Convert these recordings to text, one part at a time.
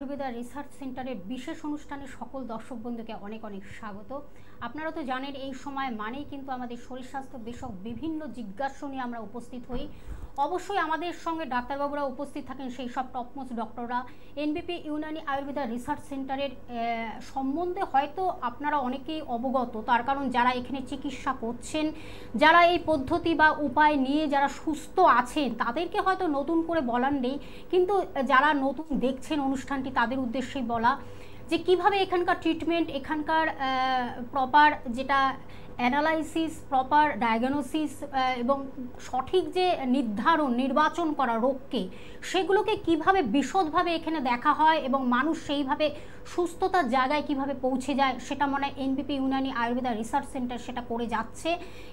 Ayurveda research সেন্টারের বিশেষ অনুষ্ঠানে সকল দর্শক বন্ধুকে অনেক অনেক স্বাগত। আপনারা তো জানেন এই সময় মানেই কিন্তু আমাদের শরীর স্বাস্থ্য বিষয়ক বিভিন্ন জিজ্ঞাসা নিয়ে আমরা উপস্থিত হই। অবশ্যই আমাদের সঙ্গে ডাক্তারবাবুরা উপস্থিত থাকেন সেই সব টপমোস্ট ডক্টররা এনবিপি ইউনানি আয়ুর্বেদা রিসার্চ সেন্টারের সম্বন্ধে হয়তো আপনারা অনেকেই অবগত। তার কারণ যারা এখানে চিকিৎসা করছেন, যারা এই পদ্ধতি বা উপায় নিয়ে যারা সুস্থ আছেন, তাদেরকে হয়তো নতুন করে বলার নেই। কিন্তু যারা নতুন দেখছেন অনুষ্ঠানটি, তাদের উদ্দেশ্যেই বলা যে কীভাবে এখানকার ট্রিটমেন্ট এখানকার প্রপার যেটা অ্যানালাইসিস, প্রপার ডায়াগনোসিস এবং সঠিক যে নির্ধারণ, নির্বাচন করা রোগকে, সেগুলোকে কীভাবে বিশদভাবে এখানে দেখা হয় এবং মানুষ সেইভাবে সুস্থতার জায়গায় কীভাবে পৌঁছে যায়, সেটা মনে হয় NBP Unani Ayurveda research centre সেটা করে যাচ্ছে।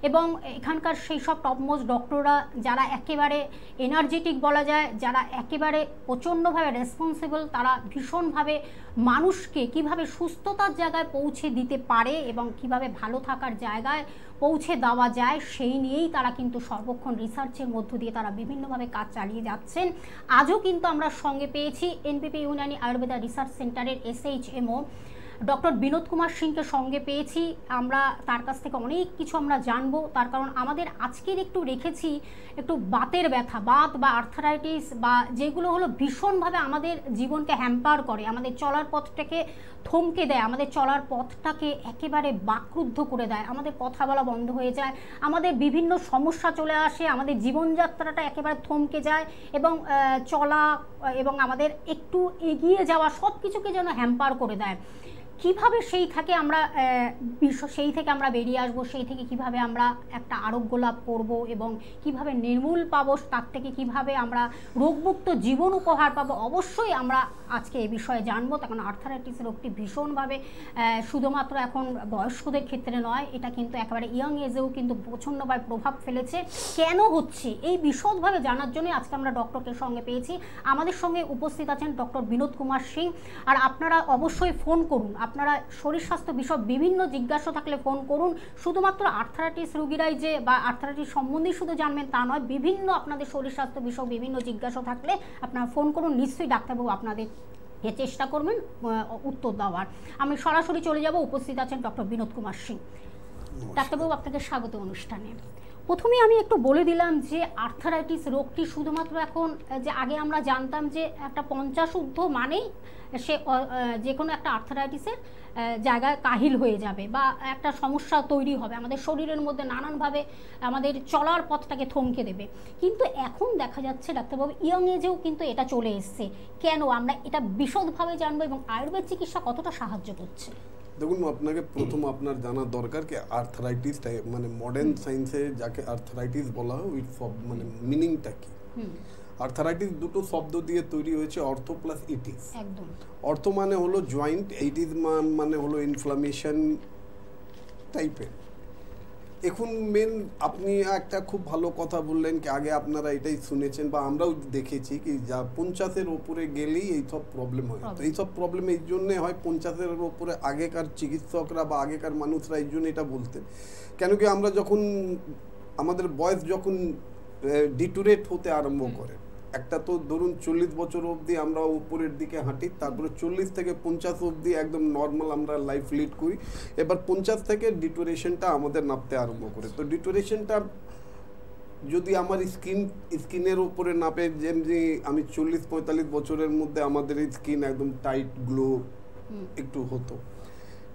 এবং এখানকার সেই সব টপমোস্ট ডক্টররা যারা একেবারে এনার্জেটিক বলা যায়, যারা একেবারে প্রচণ্ডভাবে রেসপন্সিবল তারা ভীষণভাবে মানুষকে কীভাবে সুস্থতার জায়গায় পৌঁছে দিতে পারে এবং কীভাবে ভালো থাকার জায়গায় পৌঁছে দেওয়া যায়, সেই নিয়েই তারা কিন্তু সর্বক্ষণ রিসার্চের মধ্য দিয়ে তারা বিভিন্নভাবে কাজ চালিয়ে যাচ্ছেন। আজও কিন্তু আমরা সঙ্গে পেয়েছি এনপিপি ইউনানি আয়ুর্বেদা রিসার্চ সেন্টারের এসএইচএমও ডক্টর বিনোদ কুমার সিংকে সঙ্গে পেয়েছি। আমরা তার কাছ থেকে অনেক কিছু আমরা জানব। তার কারণ আমাদের আজকের একটু রেখেছি একটু বাতের ব্যথা, বাত বা আর্থারাইটিস বা যেগুলো হলো ভীষণভাবে আমাদের জীবনকে হ্যাম্পার করে, আমাদের চলার পথটাকে থমকে দেয়, আমাদের চলার পথটাকে একেবারে বাকরুদ্ধ করে দেয়, আমাদের কথা বলা বন্ধ হয়ে যায়, আমাদের বিভিন্ন সমস্যা চলে আসে, আমাদের জীবনযাত্রাটা একেবারে থমকে যায় এবং চলা এবং আমাদের একটু এগিয়ে যাওয়া সব কিছুকে যেন হ্যাম্পার করে দেয়। কীভাবে সেই থেকে আমরা বিশ্ব, সেই থেকে আমরা বেরিয়ে আসব, সেই থেকে কীভাবে আমরা একটা আরোগ্য লাভ করব এবং কীভাবে নির্মূল পাবো, তার থেকে কীভাবে আমরা রোগমুক্ত জীবন উপহার পাবো, অবশ্যই আমরা আজকে এ বিষয়ে জানব। তখন আর্থারাইটিস রোগটি ভীষণভাবে শুধুমাত্র এখন বয়স্কদের ক্ষেত্রে নয়, এটা কিন্তু একেবারে ইয়াং এজেও কিন্তু প্রচণ্ডভাবে প্রভাব ফেলেছে। কেন হচ্ছে? এই বিশদভাবে জানার জন্য আজকে আমরা ডক্টরকে সঙ্গে পেয়েছি। আমাদের সঙ্গে উপস্থিত আছেন ডক্টর বিনোদ কুমার সিং। আর আপনারা অবশ্যই ফোন করুন। আপনারা শরীর স্বাস্থ্য বিষয় বিভিন্ন জিজ্ঞাসা থাকলে ফোন করুন। শুধুমাত্র আর্থারাইটিস রুগীরাই যে বা আর্থারাইটিস সম্বন্ধে শুধু জানবেন তা নয় বিভিন্ন আপনাদের শরীর স্বাস্থ্য বিষয় বিভিন্ন জিজ্ঞাসা থাকলে আপনারা ফোন করুন নিশ্চয়ই ডাক্তারবাবু আপনাদের এ চেষ্টা করবেন উত্তর দেওয়ার। আমি সরাসরি চলে যাব উপস্থিত আছেন ডক্টর বিনোদ কুমার সিং। ডাক্তারবাবু আপনাকে স্বাগত অনুষ্ঠানে। প্রথমে আমি একটু বলে দিলাম যে আর্থারাইটিস রোগটি শুধুমাত্র এখন যে আগে আমরা জানতাম যে একটা পঞ্চাশ ঊর্ধ্ব মানেই সে যে কোনো একটা আর্থারাইটিসের জায়গায় কাহিল হয়ে যাবে বা একটা সমস্যা তৈরি হবে। আমাদের শরীরের মধ্যে নানানভাবে আমাদের চলার পথটাকে থমকে দেবে। কিন্তু এখন দেখা যাচ্ছে ডাক্তারবাবু ইয়ং এজেও কিন্তু এটা চলে এসছে। কেন? আমরা এটা বিশদভাবে জানব এবং আয়ুর্বেদ চিকিৎসা কতটা সাহায্য করছে। দেখুন আপনাকে প্রথম আপনার জানা দরকার কি আর্থারাইটিস মানে মডার্ন সায়েন্সে যাকে আর্থারাইটিস বলা হয় ওই মানে মিনিংটা কি? আর্থারাইটিস দুটো শব্দ দিয়ে তৈরি হয়েছে অর্থো প্লাস ইটিস অর্থ মানে হলো জয়েন্ট এইটিস মানে হলো ইনফ্লামেশন টাইপের এখন মেন আপনি একটা খুব ভালো কথা বললেন কি আগে আপনারা এটাই শুনেছেন বা আমরাও দেখেছি কি যা পঞ্চাশের ওপরে গেলেই এইসব প্রবলেম হয়। তো এইসব প্রবলেম এই জন্যে হয় পঞ্চাশের ওপরে আগেকার চিকিৎসকরা বা আগেকার মানুষরা এই জন্য এটা বলতেন। কেন কি আমরা যখন আমাদের বয়স যখন ডিটুরেট হতে আরম্ভ করে একটা তো ধরুন চল্লিশ বছর অবধি আমরা উপরের দিকে হাঁটি তারপরে চল্লিশ থেকে পঞ্চাশ অবধি একদম নর্মাল আমরা লাইফ লিড করি। এবার পঞ্চাশ থেকে ডিটোরেশনটা আমাদের নাপতে আরম্ভ করে। তো ডিটোরেশনটা যদি আমার স্কিন স্কিনের উপরে নাপে যেমনি আমি চল্লিশ পঁয়তাল্লিশ বছরের মধ্যে আমাদের স্কিন একদম টাইট গ্লো একটু হতো।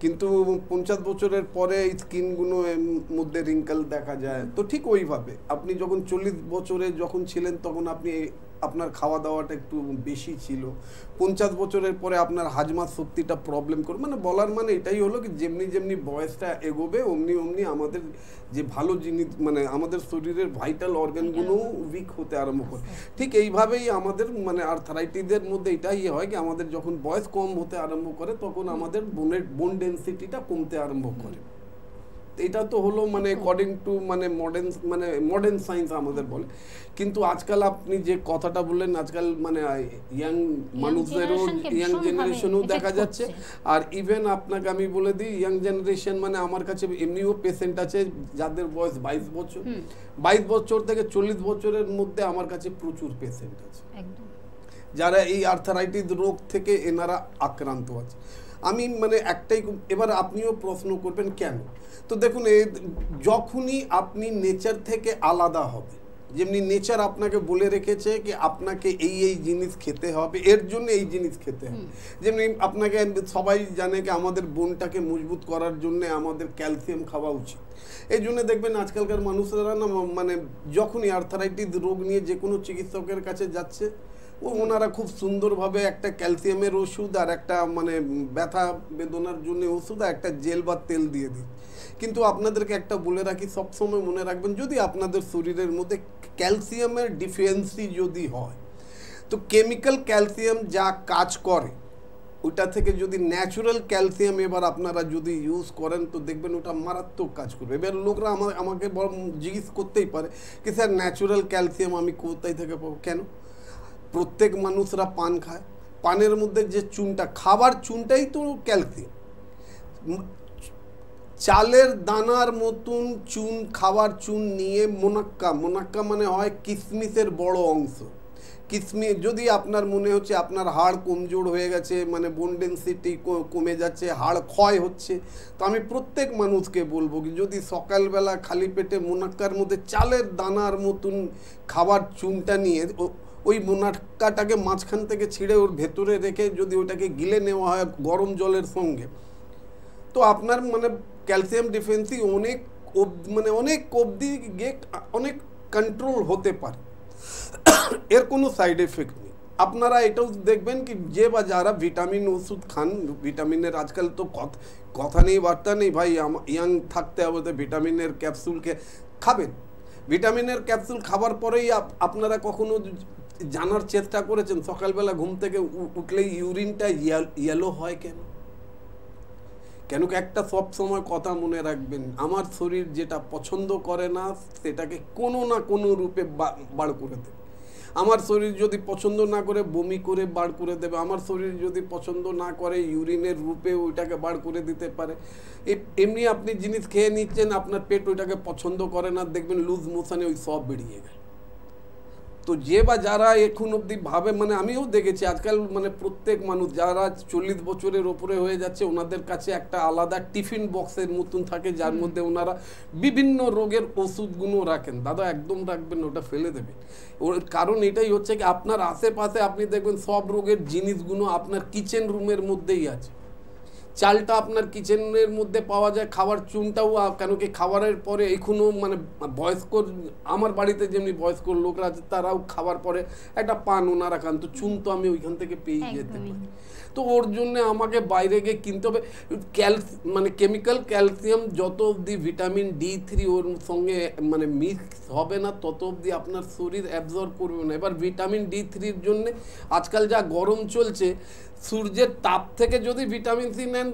কিন্তু পঞ্চাশ বছরের পরে স্কিনগুলো মধ্যে রিঙ্কেল দেখা যায়। তো ঠিক ওইভাবে। আপনি যখন চল্লিশ বছরে যখন ছিলেন তখন আপনি আপনার খাওয়া দাওয়াটা একটু বেশি ছিল। পঞ্চাশ বছরের পরে আপনার হাজমার শক্তিটা প্রবলেম করে মানে বলার মানে এটাই হলো কি, যেমনি যেমনি বয়সটা এগোবে, অমনি অমনি আমাদের যে ভালো জিনিস মানে আমাদের শরীরের ভাইটাল অর্গানগুলো উইক হতে আরম্ভ করে। ঠিক এইভাবেই আমাদের মানে আর্থারাইটিসের মধ্যে এটাই হয় কি, আমাদের যখন বয়স কম হতে আরম্ভ করে, তখন আমাদের বোনের বোন ডেন্সিটিটা কমতে আরম্ভ করে। এটা তো হলো মানে অ্যাকর্ডিং টু মানে মডার্ন মানে মডার্ন সায়েন্স আমাদের বলে। কিন্তু আজকাল আপনি যে কথাটা বললেন আজকাল মানে ইয়াং মানুষদেরও ইয়াং জেনারেশনও দেখা যাচ্ছে। আর ইভেন আপনাকে আমি বলে দিই ইয়াং জেনারেশন মানে আমার কাছে এমনিও পেশেন্ট আছে যাদের বয়স বাইশ বছর। বাইশ বছর থেকে চল্লিশ বছরের মধ্যে আমার কাছে প্রচুর পেশেন্ট আছে। যারা এই আর্থারাইটিস রোগ থেকে এনারা আক্রান্ত আছে। আমি মানে একটাই এবার আপনিও প্রশ্ন করবেন কেন? তো দেখুন এই যখনই আপনি নেচার থেকে আলাদা হবে যেমনি নেচার আপনাকে বলে রেখেছে কি আপনাকে এই এই জিনিস খেতে হবে এর জন্য এই জিনিস খেতে হবে। যেমনি আপনাকে সবাই জানে কি আমাদের বোনটাকে মজবুত করার জন্য আমাদের ক্যালসিয়াম খাওয়া উচিত। এই জন্য দেখবেন আজকালকার মানুষেরা না মানে যখনই আর্থারাইটিস রোগ নিয়ে যে কোনো চিকিৎসকের কাছে যাচ্ছে ওনারা খুব সুন্দরভাবে একটা ক্যালসিয়ামের ওষুধ আর একটা মানে ব্যথা বেদনার জন্য ওষুধ আর একটা জেল বা তেল দিয়ে দিই। কিন্তু আপনাদেরকে একটা বলে রাখি, সবসময় মনে রাখবেন, যদি আপনাদের শরীরের মধ্যে ক্যালসিয়ামের ডিফিয়েন্সি যদি হয়, তো কেমিক্যাল ক্যালসিয়াম যা কাজ করে, ওটা থেকে যদি ন্যাচুরাল ক্যালসিয়াম এবার আপনারা যদি ইউজ করেন, তো দেখবেন ওটা মারাত্মক কাজ করবে। এবার লোকরা আমার আমাকে জিজ্ঞেস করতেই পারে, কি স্যার, ন্যাচুরাল ক্যালসিয়াম আমি কোথায় থেকে পাবো? কেন? প্রত্যেক মানুষরা পান খায়। পানের মধ্যে যে চুনটা, খাবার চুনটাই তো ক্যালসিয়াম চালের দানার মতন চুন, খাবার চুন নিয়ে মোনাক্কা মোনাক্কা মানে হয় কিসমিসের বড় অংশ। কিসমিস যদি আপনার মনে হচ্ছে আপনার হাড় কমজোর হয়ে গেছে মানে বোন ডেন্সিটি কমে যাচ্ছে, হাড় ক্ষয় হচ্ছে, তো আমি প্রত্যেক মানুষকে বলব কি, যদি সকালবেলা খালি পেটে মোনাক্কার মধ্যে চালের দানার মতন খাবার চুনটা নিয়ে ওই মোনাক্কাটাকে মাঝখান থেকে ছিঁড়ে ওর ভেতরে রেখে যদি ওটাকে গিলে নেওয়া হয় গরম জলের সঙ্গে। তো আপনার মানে ক্যালসিয়াম ডিফেন্সি অনেক মানে অনেক অবধি গিয়ে অনেক কন্ট্রোল হতে পারে। এর কোনো সাইড এফেক্ট নেই। আপনারা এটাও দেখবেন কি, যে বা যারা ভিটামিন ওষুধ খান ভিটামিনের আজকাল তো কথা নেই, বার্তা নেই, ভাই ইয়াং থাকতে হবে তো ভিটামিনের ক্যাপসুলকে খাবেন। ভিটামিনের ক্যাপসুল খাবার পরেই আপনারা কখনো জানার চেষ্টা করেছেন, সকালবেলা ঘুম থেকে উঠলেই ইউরিনটা ইয়েলো হয় কেন? কেন একটা সব সময় কথা মনে রাখবেন, আমার শরীর যেটা পছন্দ করে না, সেটাকে কোনো না কোনো রূপে বাড় করে দেবে। আমার শরীর যদি পছন্দ না করে, বমি করে বার করে দেবে, আমার শরীর যদি পছন্দ না করে, ইউরিনের রূপে ওইটাকে বার করে দিতে পারে। এমনি আপনি জিনিস খেয়ে নিচ্ছেন, আপনার পেট ওইটাকে পছন্দ করে না, দেখবেন লুজ মোশনে ওই সব বেরিয়ে গেল। তো যে বা যারা এখন অবধি ভাবে মানে আমিও দেখেছি আজকাল মানে প্রত্যেক মানুষ যারা চল্লিশ বছরের ওপরে হয়ে যাচ্ছে ওনাদের কাছে একটা আলাদা টিফিন বক্সের মতন থাকে যার মধ্যে ওনারা বিভিন্ন রোগের ওষুধগুলো রাখেন। দাদা একদম রাখবেন ওটা ফেলে দেবে ওর কারণ এটাই হচ্ছে কি আপনার আশেপাশে আপনি দেখবেন সব রোগের জিনিসগুলো আপনার কিচেন রুমের মধ্যেই আছে। চালটা আপনার কিচেনের মধ্যে পাওয়া যায় খাবার চুনটাও কেন কি খাবারের পরে এখনও মানে বয়স্ক আমার বাড়িতে যেমনি বয়স্ক লোকরা আছে তারাও খাবার পরে একটা পান ওনারা খান। তো চুন তো আমি ওইখান থেকে পেয়েই যেতে পারি। তো ওর জন্য আমাকে বাইরে গিয়ে কিনতে হবে। ক্যালস মানে কেমিক্যাল, ক্যালসিয়াম যত অবধি, ভিটামিন ডি থ্রি ওর সঙ্গে মানে মিক্স হবে না, তত অবধি আপনার শরীর অ্যাবজর্ব করবে না। এবার ভিটামিন ডি থ্রির জন্য আজকাল যা গরম চলছে, সূর্যের তাপ থেকে যদি ভিটামিন সি নেন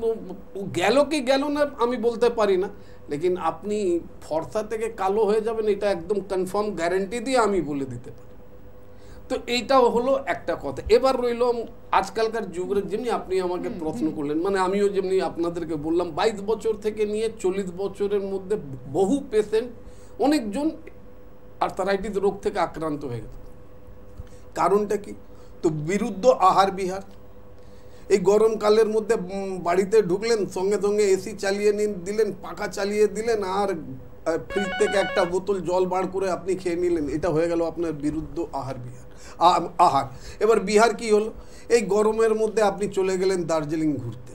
গেল কি গেল না আমি বলতে পারি না। লেকিন আপনি ফর্সা থেকে কালো হয়ে যাবেন, এটা একদম কনফার্ম গ্যারেন্টি দিয়ে আমি বলে দিতে পারি। তো এইটাও হলো একটা কথা। এবার রইল আজকালকার যুগের যেমনি আপনি আমাকে প্রশ্ন করলেন মানে আমিও যেমনি আপনাদেরকে বললাম বাইশ বছর থেকে নিয়ে চল্লিশ বছরের মধ্যে বহু পেশেন্ট অনেকজন আর্থারাইটিস রোগ থেকে আক্রান্ত হয়ে গেছে। কারণটা কি? তো বিরুদ্ধ আহার বিহার। এই গরমকালের মধ্যে বাড়িতে ঢুকলেন সঙ্গে সঙ্গে এসি চালিয়ে নিন দিলেন পাখা চালিয়ে দিলেন আর ফ্রিজ থেকে একটা বোতল জল বার করে আপনি খেয়ে নিলেন। এটা হয়ে গেল আপনার বিরুদ্ধ আহার বিহার। আহার। এবার বিহার কি হলো? এই গরমের মধ্যে আপনি চলে গেলেন দার্জিলিং ঘুরতে।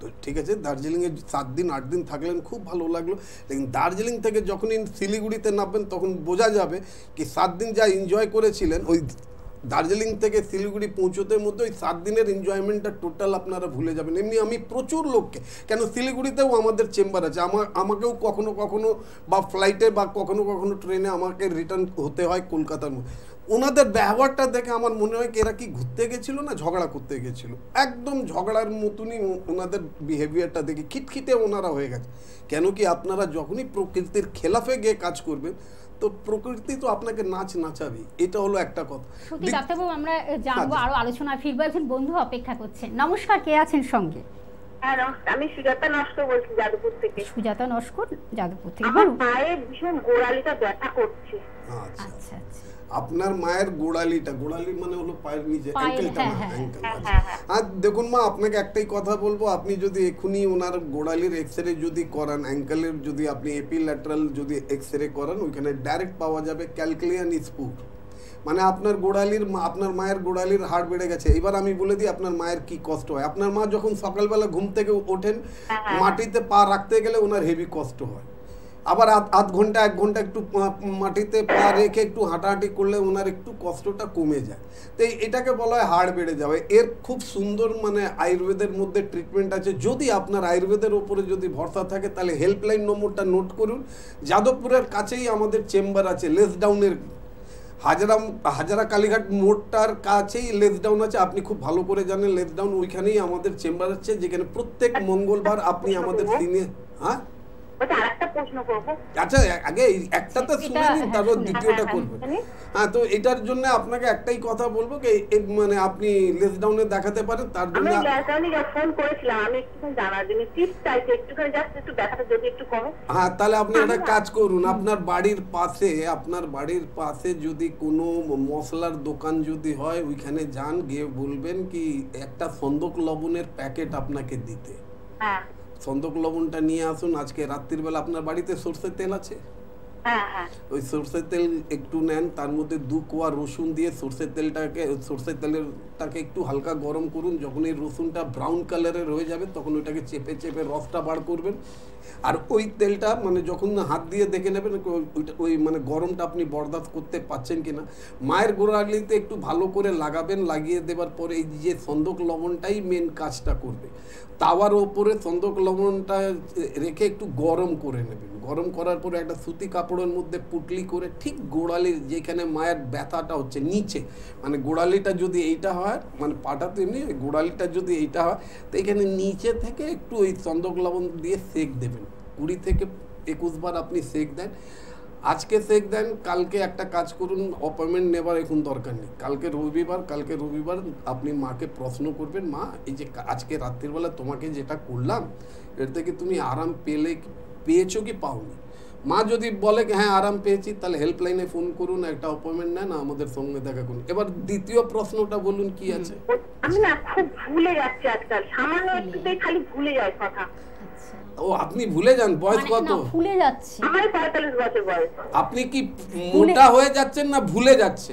তো ঠিক আছে, দার্জিলিংয়ে সাত দিন, আট দিন থাকলেন, খুব ভালো লাগল। লেকিন দার্জিলিং থেকে যখনই শিলিগুড়িতে নামবেন, তখন বোঝা যাবে কি সাত দিন যা এনজয় করেছিলেন, ওই দার্জিলিং থেকে শিলিগুড়ি পৌঁছতে মধ্যে ওই সাত দিনের এনজয়মেন্টটা টোটাল আপনারা ভুলে যাবেন। এমনি আমি প্রচুর লোককে, কেন শিলিগুড়িতেও আমাদের চেম্বার আছে। আমার আমাকেও কখনো কখনো বা ফ্লাইটে বা কখনো কখনো ট্রেনে আমাকে রিটার্ন হতে হয় কলকাতার মধ্যে। ওনাদের ব্যবহারটা দেখে আমার মনে হয় এরা কি ঘুরতে গেছিল না ঝগড়া করতে গেছিল? একদম ঝগড়ার মতনই ওনাদের বিহেভিয়ারটা দেখে খিটখিটে ওনারা হয়ে গেছে। কেন কি আপনারা যখনই প্রকৃতির খেলাফে গিয়ে কাজ করবেন তো প্রকৃতি তো আপনাকে নাচ নাচাবে এটা হলো একটা কথা। সত্যি ডাক্তারবাবু আমরা জানব আরও আলোচনা ফিরবো একজন বন্ধু অপেক্ষা করছেন নমস্কার কে আছেন সঙ্গে? হ্যাঁ, আমি সুজাতা নস্কর বলছি যাদবপুর থেকে। সুজাতা নস্কর যাদবপুর থেকে আমার পায়ে ভীষণ গোড়ালিটা ব্যথা করছে। আচ্ছা। আচ্ছা আচ্ছা। আপনার মায়ের গোড়ালিটা গোড়ালি মানে হলো পায়ের নিচে অ্যাঙ্কেলটা হ্যাঁ, না হ্যাঁ। অ্যাঙ্কেল হ্যাঁ, হ্যাঁ। আর দেখুন মা আপনাকে একটাই কথা বলব আপনি যদি এক্ষুনি ওনার গোড়ালির এক্স রে যদি করান অ্যাঙ্কেলের যদি আপনি এপিল্যাটারাল যদি এক্স রে করান ওইখানে ডাইরেক্ট পাওয়া যাবে ক্যালকুলিয়ান স্পুর মানে আপনার গোড়ালির আপনার মায়ের গোড়ালির হাড় বেড়ে গেছে। এবার আমি বলে দিই আপনার মায়ের কি কষ্ট হয়? আপনার মা যখন সকালবেলা ঘুম থেকে ওঠেন মাটিতে পা রাখতে গেলে ওনার হেভি কষ্ট হয়। আবার আধ আধ ঘণ্টা এক ঘণ্টা একটু মাটিতে পা রেখে একটু হাঁটাহাঁটি করলে ওনার একটু কষ্টটা কমে যায়। তো এটাকে বলা হয় হাড় বেড়ে যাবে এর খুব সুন্দর মানে আয়ুর্বেদের মধ্যে ট্রিটমেন্ট আছে। যদি আপনার আয়ুর্বেদের ওপরে যদি ভরসা থাকে তাহলে হেল্পলাইন নম্বরটা নোট করুন। যাদবপুরের কাছেই আমাদের চেম্বার আছে লেস ডাউনের হাজারা হাজারা কালীঘাট মোড়টার কাছেই লেস ডাউন আছে। আপনি খুব ভালো করে জানেন লেস ডাউন ওইখানেই আমাদের চেম্বার আছে যেখানে প্রত্যেক মঙ্গলবার আপনি আমাদের সিনিয়র হ্যাঁ? আচ্ছা আগে একটা তো শুনে নিন হ্যাঁ, তারপর দ্বিতীয়টা হ্যাঁ, হ্যাঁ, তো এটার জন্য আপনাকে একটাই কথা বলব মানে আপনি লেস ডাউনে দেখাতে পারেন তার জন্য ল্যাসানি ফোন করেছিলাম আমি একটুখানি জানার জন্য টিপস চাইছি একটুখানি জাস্ট একটু দেখাতে যদি একটু কমে। হ্যাঁ তাহলে আপনি একটা কাজ করুন আপনার বাড়ির পাশে আপনার বাড়ির পাশে যদি কোনো মশলার দোকান যদি হয় ওইখানে যান গিয়ে বলবেন কি একটা সন্দক লবণের প্যাকেট আপনাকে দিতে। হ্যাঁ। সন্দক লবণটা নিয়ে আসুন। আজকে রাত্রিবেলা আপনার বাড়িতে সর্ষের তেল আছে? ওই সর্ষের তেল একটু নেন, তার মধ্যে দু কোয়া রসুন দিয়ে সর্ষের তেলটাকে, সর্ষের তেলেরটাকে একটু হালকা গরম করুন। যখন এই রসুনটা ব্রাউন কালারের হয়ে যাবে, তখন ওইটাকে চেপে চেপে রসটা বার করবেন। আর ওই তেলটা মানে যখন হাত দিয়ে দেখে নেবেন ওই- ওইটা- ওই মানে গরমটা আপনি বরদাস্ত করতে পাচ্ছেন কিনা, মায়ের গোড়ালিতে একটু ভালো করে লাগাবেন। লাগিয়ে দেওয়ার পরে এই যে সন্দক লবণটাই মেন কাজটা করবে। তাওয়ার ওপরে সন্দক লবণটা রেখে একটু গরম করে নেবেন। গরম করার পরে একটা সুতি কাপড়ের মধ্যে পুটলি করে ঠিক গোড়ালির যেখানে মায়ের ব্যথাটা হচ্ছে, নিচে। মানে গোড়ালিটা যদি এইটা হয় মানে পাটা তো এমনি গোড়ালিটা যদি এইটা হয়, তো এখানে নিচে থেকে একটু ওই চন্দক লবণ দিয়ে সেক দেবেন। কুড়ি থেকে একুশ বার আপনি সেক দেন। আজকে সেক দেন, কালকে একটা কাজ করুন, অ্যাপয়েন্টমেন্ট নেবার এখন দরকার নেই। কালকে রবিবার কালকে রবিবার আপনি মাকে প্রশ্ন করবেন, মা, এই যে আজকে রাত্রিবেলা তোমাকে যেটা করলাম, এর থেকে তুমি আরাম পেলে পেয়েছ কি পাওনি? মা যদি বলে কি হ্যাঁ আরাম পেয়েছি তাহলে হেল্পলাইনে ফোন করুন একটা অ্যাপয়েন্টমেন্ট নেন আমাদের সঙ্গে দেখা করুন। এবার দ্বিতীয় প্রশ্নটা বলুন কি আছে? আমি না খুব ভুলে যাচ্ছি আজকাল। সামান্য একটুতেই খালি ভুলে যায় কথা। আচ্ছা। ও আপনি ভুলে যান বয়স মানে কত? ভুলে যাচ্ছি। আমার পঁয়তাল্লিশ বছর বয়স। আপনি কি মোটা হয়ে যাচ্ছেন না ভুলে যাচ্ছে?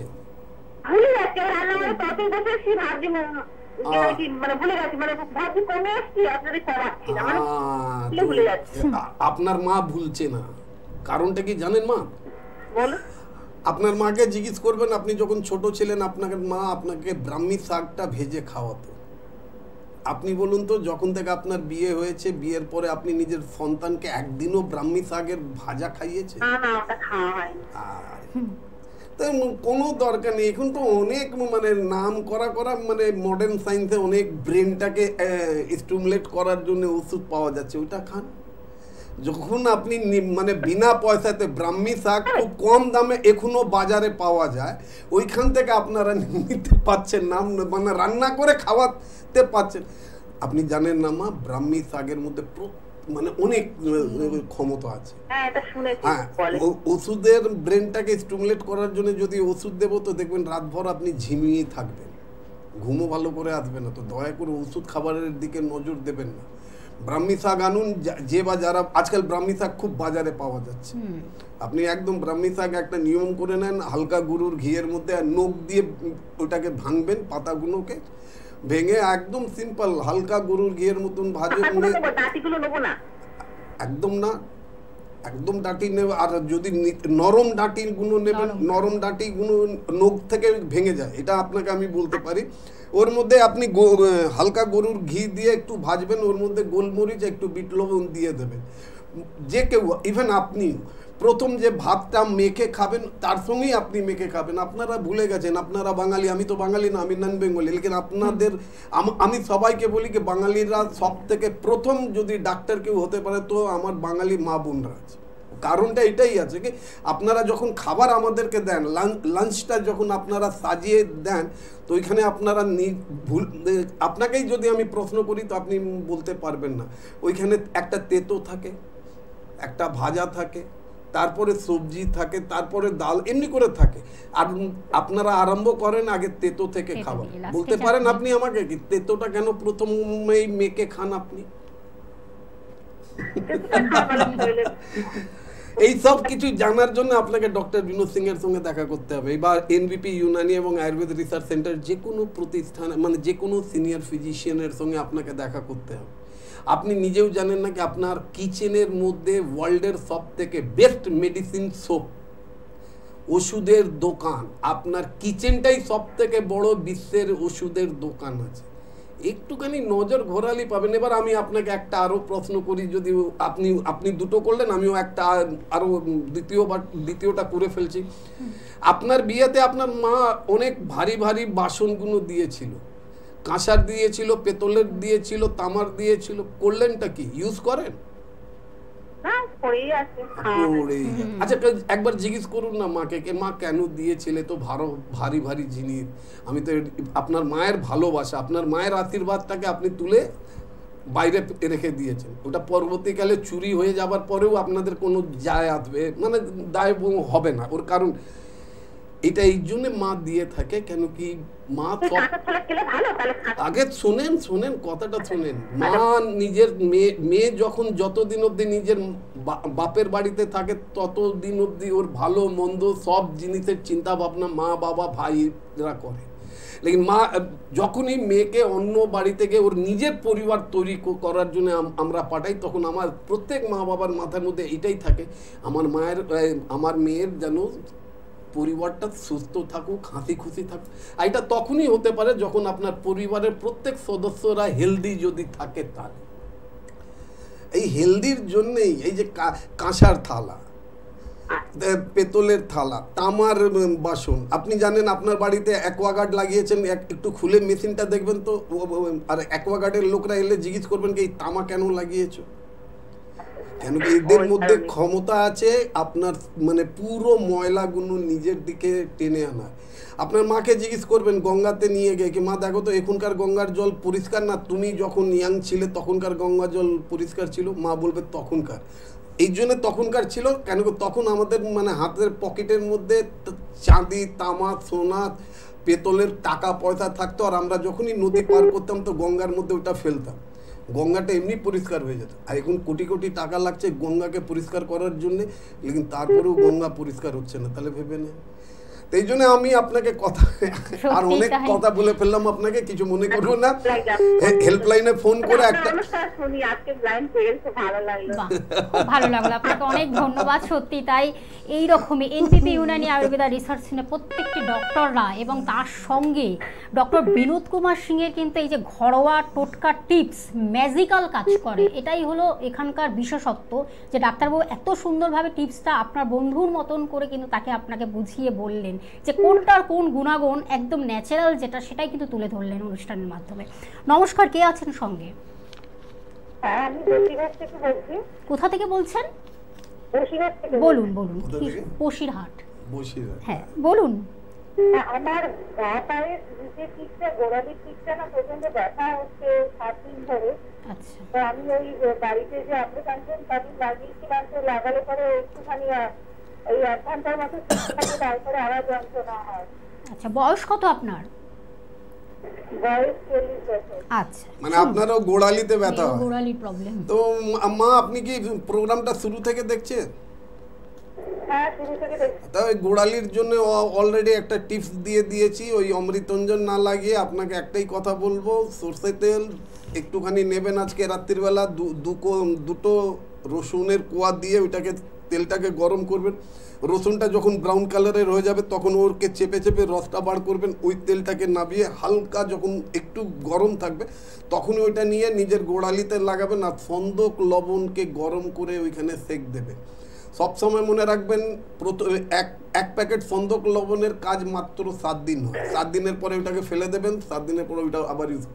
ভুলে যাচ্ছি আর মানে ততই বছর সে ভাবছি না- যে আহ। কি মানে ভুলে যাচ্ছি মানে ভাবছি কমে আসছি আপনাদের করাচ্ছি না মানে ভুলে যাচ্ছে। আপনার মা ভুলছে না। কারণটা কি জানেন মা? বলো আপনার মাকে জিজ্ঞেস করবেন আপনি যখন ছোট ছিলেন আপনার মা আপনাকে ব্রাহ্মী শাকটা ভেজে খাওয়াতো। আপনি বলুন তো যখন থেকে আপনার বিয়ে হয়েছে বিয়ের পরে আপনি নিজের সন্তানকে একদিনও ব্রাহ্মী শাকের ভাজা খাইয়েছে কোনো দরকার নেই। এখন তো অনেক মানে নাম করা করা মানে মডার্ন সায়েন্সে অনেক ব্রেনটাকে স্টিমুলেট করার জন্য ওষুধ পাওয়া যাচ্ছে। ওটা খান। যখন আপনি মানে বিনা পয়সাতে ব্রাহ্মী শাক খুব কম দামে এখনও বাজারে পাওয়া যায় ওইখান থেকে আপনারা নিতে পাচ্ছেন নাম মানে রান্না করে খাওয়াতে পাচ্ছেন। আপনি জানেন না মা ব্রাহ্মী শাকের মধ্যে মানে অনেক ক্ষমতা আছে। হ্যাঁ হ্যাঁ ওষুধের ব্রেনটাকে স্টিমুলেট করার জন্য যদি ওষুধ দেবো তো দেখবেন রাতভর আপনি ঝিমিয়ে থাকবেন। ঘুমও ভালো করে আসবে না তো দয়া করে ওষুধ খাবারের দিকে নজর দেবেন না। ব্রাহ্মী শাক আনুন যে বা যারা আজকাল ব্রাহ্মী শাক খুব বাজারে পাওয়া যাচ্ছে। আপনি একদম ব্রাহ্মী শাক একটা নিয়ম করে নেন হালকা গরুর ঘিয়ের মধ্যে আর নখ দিয়ে ওটাকে ভাঙবেন পাতাগুলোকে ভেঙে একদম সিম্পল হালকা গরুর ঘিয়ের মতন ভাজে একদম না একদম ডাঁটি নেবে আর যদি নরম ডাঁটিগুলো নেবেন নরম। নরম ডাঁটিগুলো নখ থেকে ভেঙে যায় এটা আপনাকে আমি বলতে পারি। ওর মধ্যে আপনি হালকা গরুর ঘি দিয়ে একটু ভাজবেন, ওর মধ্যে গোলমরিচ, একটু বিট লবণ দিয়ে দেবেন। যে কেউ ইভেন আপনি, প্রথম যে ভাতটা মেখে খাবেন, তার সঙ্গেই আপনি মেখে খাবেন। আপনারা ভুলে গেছেন, আপনারা বাঙালি, আমি তো বাঙালি না, আমি নন বেঙ্গলি লেকিন আপনাদের, আমি সবাইকে বলি কি, বাঙালিরা সব থেকে প্রথম যদি ডাক্তার কেউ হতে পারে, তো আমার বাঙালি মা বোনরা আছে। কারণটা এটাই আছে কি আপনারা যখন খাবার আমাদেরকে দেন লাঞ্চটা যখন আপনারা সাজিয়ে দেন তো ওইখানে আপনারা নি- ভুল আপনাকেই যদি আমি প্রশ্ন করি তো আপনি বলতে পারবেন না। ওইখানে একটা তেতো থাকে একটা ভাজা থাকে তারপরে সবজি থাকে তারপরে ডাল এমনি করে থাকে। আর আপনারা আরম্ভ করেন আগে তেতো থেকে খাবার। বলতে পারেন আপনি আমাকে কি তেতোটা কেন প্রথমেই মেখে খান আপনি? এই সব কিছু জানার জন্য আপনাকে ডক্টর বিনোদ সিং এর সঙ্গে দেখা করতে হবে। এবার এনবিপি ইউনানি এবং আয়ুর্বেদ রিসার্চ সেন্টার যে কোনো প্রতিষ্ঠান মানে যে কোনো সিনিয়র ফিজিশিয়ানের সঙ্গে আপনাকে দেখা করতে হবে। আপনি নিজেও জানেন না কি আপনার কিচেনের মধ্যে ওয়ার্ল্ডের সব থেকে বেস্ট মেডিসিন সোপ ওষুধের দোকান। আপনার কিচেনটাই সব থেকে বড় বিশ্বের ওষুধের দোকান আছে। একটুখানি নজর ঘোরালি পাবেন। এবার আমি আপনাকে একটা আরও প্রশ্ন করি, যদি আপনি আপনি দুটো করলেন, আমিও একটা আরও দ্বিতীয়বার দ্বিতীয়টা করে ফেলছি। আপনার বিয়েতে আপনার মা অনেক ভারী ভারী বাসনগুলো দিয়েছিল। কাঁসার দিয়েছিল, পেতলের দিয়েছিল, তামার দিয়েছিল, করলেনটা কি? ইউজ করেন না পড়েই আছে খাওয়া হয়। ওরে। আচ্ছা একবার জিজ্ঞেস করুন না মাকে কে মা কেন দিয়েছিলে? তো ভারো ভারী ভারী জিনিস। আমি তো আপনার মায়ের ভালোবাসা আপনার মায়ের আশীর্বাদটাকে আপনি তুলে বাইরে রেখে দিয়েছেন। ওটা পরবর্তীকালে চুরি হয়ে যাবার পরেও আপনাদের কোনো যায় আসবে মানে দায় হবে না। ওর কারণ এটা এই জন্য মা দিয়ে থাকে কেন কি মা আগে শোনেন শোনেন কথাটা শোনেন। মা নিজের মেয়ে মেয়ে যখন যতদিন অবধি নিজের বাপের বাড়িতে থাকে ততদিন অবধি ওর ভালো মন্দ সব জিনিসের চিন্তা ভাবনা মা বাবা ভাইরা করে। লেকিন মা যখনই মেয়েকে অন্য বাড়ি থেকে ওর নিজের পরিবার তৈরি করার জন্য আমরা পাঠাই তখন আমার প্রত্যেক মা বাবার মাথার মধ্যে এটাই থাকে। আমার মায়ের আমার মেয়ের যেন পরিবারটা সুস্থ থাকুক হাসি খুশি থাকুক। এটা তখনই হতে পারে যখন আপনার পরিবারের প্রত্যেক সদস্যরা হেলদি যদি থাকে তাহলে। এই হেলদির জন্যেই এই যে কাঁসার থালা এ, পেতলের থালা তামার বাসন। আপনি জানেন আপনার বাড়িতে অ্যাকোয়াগার্ড লাগিয়েছেন একটু খুলে মেশিনটা দেখবেন তো আর অ্যাকোয়াগার্ডের লোকরা এলে জিজ্ঞেস করবেন কি এই তামা কেন লাগিয়েছো? কেন কি এদের মধ্যে ক্ষমতা আছে আপনার মানে পুরো ময়লাগুলো নিজের দিকে টেনে আনা। আপনার মাকে জিজ্ঞেস করবেন গঙ্গাতে নিয়ে গিয়ে কি মা দেখো তো এখনকার গঙ্গার জল পরিষ্কার না? তুমি যখন ইয়াং ছিলে তখনকার গঙ্গা জল পরিষ্কার ছিল? মা বলবে তখনকার। এই জন্য তখনকার ছিল কেন তখন আমাদের মানে হাতের পকেটের মধ্যে চাঁদি তামা সোনা পেতলের টাকা পয়সা থাকতো আর আমরা যখনই নদী পার করতাম তো গঙ্গার মধ্যে ওটা ফেলতাম। গঙ্গাটা এমনি পরিষ্কার হয়ে যেত। আর এখন কোটি কোটি টাকা লাগছে গঙ্গাকে পরিষ্কার করার জন্যে, লেকিন তারপরেও গঙ্গা পরিষ্কার হচ্ছে না। তাহলে ভেবে নেন তো এই জন্য আমি আপনাকে কথা আর অনেক তাই। কথা বলে ফেললাম আপনাকে কিছু মনে করবেন না। হেল্পলাইনে ফোন করে একটা ভালো লাগল। বাহ, খুব ভালো লাগল। আপনাকে অনেক ধন্যবাদ সত্যি তাই। এই রকমই এনপিপি ইউনানি আয়ুর্বেদা রিসার্চ প্রত্যেকটি ডক্টররা এবং তার সঙ্গে ডক্টর বিনোদ কুমার সিংয়ের কিন্তু এই যে ঘরোয়া টোটকা টিপস ম্যাজিক্যাল কাজ করে। এটাই হলো এখানকার বিশেষত্ব যে ডাক্তারবাবু এত সুন্দরভাবে টিপসটা আপনার বন্ধুর মতন করে কিন্তু তাকে আপনাকে বুঝিয়ে বললেন। যে কোনটার কোন গুণাগুণ একদম ন্যাচারাল যেটা সেটাই কিন্তু তুলে ধরলেন অনুষ্ঠানের মাধ্যমে। নমস্কার কে আছেন সঙ্গে? হ্যাঁ কোথা থেকে বলছেন? বলুন বলুন? বসিরহাট। হ্যাঁ বলুন। হ্যাঁ, আমার গা পায়ের নিচের দিকটা গোড়ালির দিকটা না প্রচণ্ড ব্যথা হচ্ছে সাত দিন ধরে। আচ্ছা। তো আমি ওই বাড়িতে যে আপনি কাঞ্চন তাদের লাগিয়েছিলাম তো লাগালে পরে একটুখানি ওই এক ঘণ্টার মতো তারপরে আবার যন্ত্রণা হয়। আচ্ছা বয়স কত আপনার? আচ্ছা। মানে আপনারও গোড়ালিতে ব্যথা হয়। গোড়ালি প্রবলেম তো মা- আপনি কি প্রোগ্রামটা শুরু থেকে দেখছেন? হ্যাঁ শুরু থেকে দেখছি। তা ওই গোড়ালির জন্য অলরেডি একটা টিপস দিয়ে দিয়েছি ওই অমৃতঞ্জন না লাগিয়ে আপনাকে একটাই কথা বলব সর্ষে তেল একটুখানি নেবেন আজকে রাত্রিবেলা দুটো রসুনের কোয়া দিয়ে ওইটাকে তেলটাকে গরম করবেন। রসুনটা যখন ব্রাউন কালারের হয়ে যাবে, তখন ওরকে চেপে চেপে রসটা বার করবেন। ওই তেলটাকে নাবিয়ে হালকা যখন একটু গরম থাকবে, তখনই ওইটা নিয়ে নিজের গোড়ালিতে লাগাবেন আর সন্দক লবণকে গরম করে ওইখানে সেক দেবেন। সবসময় মনে রাখবেন প্রথমে এক এক প্যাকেট সন্দক লবণের কাজ মাত্র সাত দিন হয়। সাত দিনের পরে ওইটাকে ফেলে দেবেন, সাত দিনের পরে ওইটা আবার ইউজ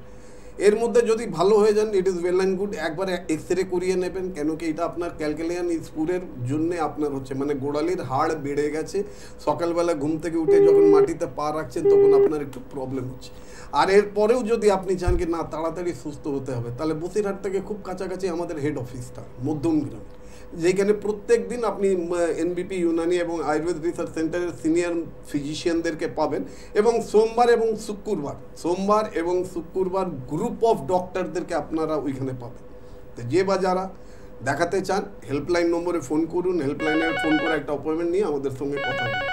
এর মধ্যে যদি ভালো হয়ে যান it is well and good একবার এক্স রে করিয়ে নেবেন, কেন কি এটা আপনার ক্যালকেলিয়ান স্পুরের জন্যে আপনার হচ্ছে মানে গোড়ালির হাড় বেড়ে গেছে। সকালবেলা ঘুম থেকে উঠে যখন মাটিতে পা রাখছেন, তখন আপনার একটু প্রবলেম হচ্ছে। আর এরপরেও যদি আপনি চান কি, না, তাড়াতাড়ি সুস্থ হতে হবে, তাহলে বসিরহাট থেকে খুব কাছাকাছি আমাদের হেড অফিসটা মধ্যমগ্রাম যেখানে প্রত্যেক দিন আপনি এনবিপি, ইউনানি এবং আয়ুর্বেদ রিসার্চ সেন্টারের সিনিয়র ফিজিশিয়ানদেরকে পাবেন এবং সোমবার এবং শুক্রবার, সোমবার এবং শুক্রবার গ্রুপ অফ ডক্টরদেরকে আপনারা ওইখানে পাবেন। তো যে বা যারা দেখাতে চান হেল্পলাইন নম্বরে ফোন করুন হেল্পলাইনে ফোন করে একটা অ্যাপয়েন্টমেন্ট নিয়ে আমাদের সঙ্গে কথা বলুন।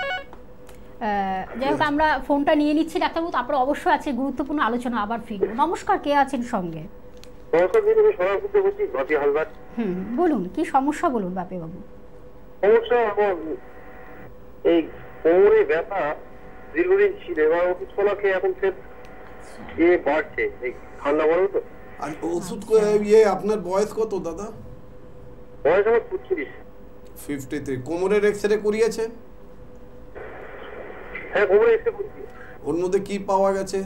যাই হোক, আমরা ফোনটা নিয়ে নিচ্ছি ডাক্তারবাবু, তারপরে অবশ্যই আছে গুরুত্বপূর্ণ আলোচনা, আবার ফিরব। নমস্কার, কে আছেন সঙ্গে? বলুন কি সমস্যা বলুন সমস্যা আমার এই কোমরে ব্যথা দীর্ঘদিন ছিল এবার ওষুধ খোলা খেয়ে এখন ফের এ বাড়ছে। এই ঠান্ডা তো। আর ওষুধ ইয়ে আপনার বয়স কত দাদা? বয়স আমার পঁচিশ। ফিফটি থ্রি কোমরের এক্স রে করিয়েছে? হ্যাঁ কোমরে এসে করছি ওর মধ্যে কি পাওয়া গেছে?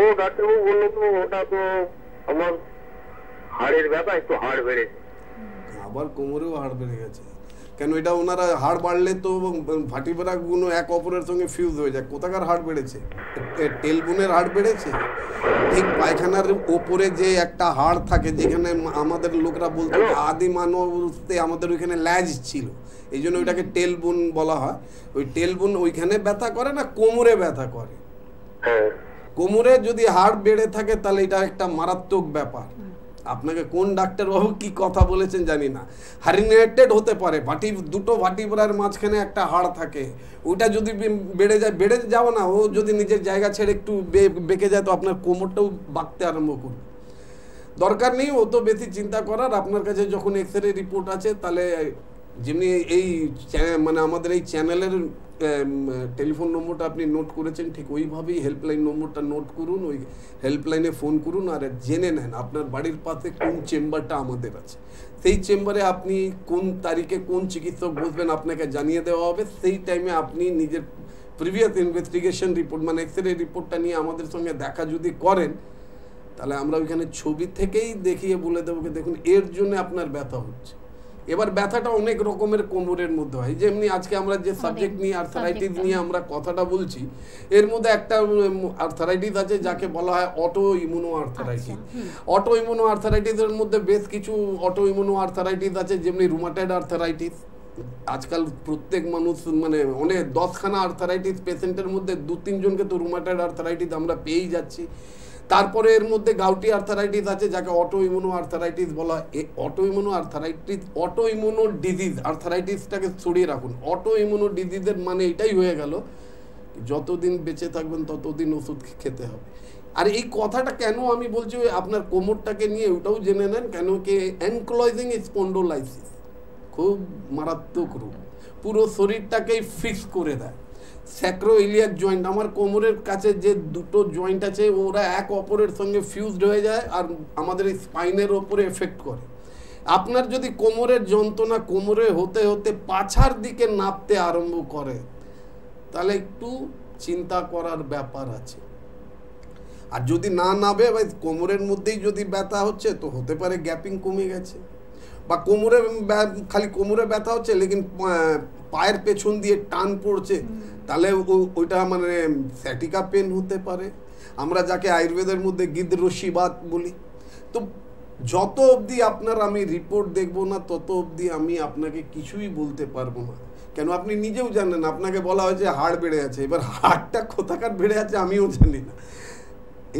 ও ডাক্তারবাবু বলল তো ওটা তো আমার হাড়ের ব্যথা একটু হাড় বেড়েছে আবার কোমরেও হাড় বেড়ে গেছে। কেন এটা ওনারা হাড় বাড়লে তো ভাটিবেরা গুলো এক অপরের সঙ্গে ফিউজ হয়ে যায়। কোথাকার হাড় বেড়েছে? টেলবোনের হাড় বেড়েছে? ঠিক পায়খানার ওপরে যে একটা হাড় থাকে যেখানে আমাদের লোকরা বলতো আদি মানবতে আমাদের ওইখানে ল্যাজ ছিল। এই জন্য ওইটাকে টেলবোন বলা হয়। ওই টেলবোন ওইখানে ব্যথা করে না কোমরে ব্যথা করে? হ্যাঁ। কোমরে যদি হাড় বেড়ে থাকে, তাহলে এটা একটা মারাত্মক ব্যাপার। আপনাকে কোন ডাক্তারবাবু কি কথা বলেছেন জানি না। হারিনেটেড হতে পারে ভাটি দুটো ভাটিপুরার মাঝখানে একটা হাড় থাকে। ওইটা যদি বেড়ে যায়, বেড়ে যাও না, ও যদি নিজের জায়গা ছেড়ে একটু বেঁকে যায়, তো আপনার কোমরটাও বাঁকতে আরম্ভ করবে। দরকার নেই, ও তো বেশি চিন্তা করার। আপনার কাছে যখন এক্স রে রিপোর্ট আছে, তাহলে যেমনি এই মানে আমাদের এই চ্যানেলের টেলিফোন নম্বরটা আপনি নোট করেছেন, ঠিক ওইভাবেই হেল্পলাইন নম্বরটা নোট করুন, ওই হেল্পলাইনে ফোন করুন আর জেনে নেন আপনার বাড়ির পাশে কোন চেম্বারটা আমাদের আছে। সেই চেম্বারে আপনি কোন তারিখে কোন চিকিৎসক বসবেন আপনাকে জানিয়ে দেওয়া হবে। সেই টাইমে আপনি নিজের প্রিভিয়াস ইনভেস্টিগেশন রিপোর্ট মানে এক্স রে রিপোর্টটা নিয়ে আমাদের সঙ্গে দেখা যদি করেন, তাহলে আমরা ওইখানে ছবি থেকেই দেখিয়ে বলে দেবো দেখুন, এর জন্য আপনার ব্যথা হচ্ছে। এবার ব্যথাটা অনেক রকমের কোমরের মধ্যে হয়। যেমনি আজকে আমরা যে সাবজেক্ট নিয়ে আর্থারাইটিস নিয়ে আমরা কথাটা বলছি এর মধ্যে একটা আর্থারাইটিস আছে যাকে বলা হয় auto immuno arthritis auto immuno আর্থারাইটিসের মধ্যে বেশ কিছু অটো ইমিউনো আর্থারাইটিস আছে যেমনি রুমাটেড আর্থারাইটিস আজকাল প্রত্যেক মানুষ মানে অনেক দশখানা আর্থারাইটিস পেশেন্টের মধ্যে দু তিনজনকে তো রুমাটেড আর্থারাইটিস আমরা পেয়েই যাচ্ছি। তারপরে এর মধ্যে গাউটি আর্থারাইটিস আছে, যাকে অটো ইমিউনো আর্থারাইটিস বলা হয়। Auto immuno arthritis auto immuno disease আর্থারাইটিসটাকে সরিয়ে রাখুন। অটো ইমিউনো ডিজিজের মানে এটাই হয়ে গেল, যতদিন বেঁচে থাকবেন ততদিন ওষুধ খেতে হবে। আর এই কথাটা কেন আমি বলছি আপনার কোমরটাকে নিয়ে ওটাও জেনে নেন, কেন কি অ্যানক্লোজিং স্পন্ডোলাইসিস খুব মারাত্মক রোগ। পুরো শরীরটাকেই ফিক্স করে দেয়। স্যাক্রো ইলিয়াক জয়েন্ট আমার কোমরের কাছে যে দুটো জয়েন্ট আছে, ওরা এক অপরের সঙ্গে ফিউজড হয়ে যায় আর আমাদের এই স্পাইনের ওপরে এফেক্ট করে। আপনার যদি কোমরের যন্ত্রণা কোমরে হতে হতে পাছার দিকে নাপতে আরম্ভ করে, তাহলে একটু চিন্তা করার ব্যাপার আছে। আর যদি না নাবে, বা কোমরের মধ্যেই যদি ব্যথা হচ্ছে, তো হতে পারে গ্যাপিং কমে গেছে। বা কোমরে খালি কোমরে ব্যথা হচ্ছে, লেকিন পায়ের পেছন দিয়ে টান পড়ছে তাহলে ওইটা মানে স্যাটিকা পেন হতে পারে। আমরা যাকে আয়ুর্বেদের মধ্যে গিদ্রশিবাত বলি। তো যত অবধি আপনার আমি রিপোর্ট দেখব না তত অবধি আমি আপনাকে কিছুই বলতে পারব না। কেন? আপনি নিজেও জানেন আপনাকে বলা হয়েছে হাড় বেড়ে আছে। এবার হাড়টা কোথাকার বেড়ে আছে আমিও জানি না।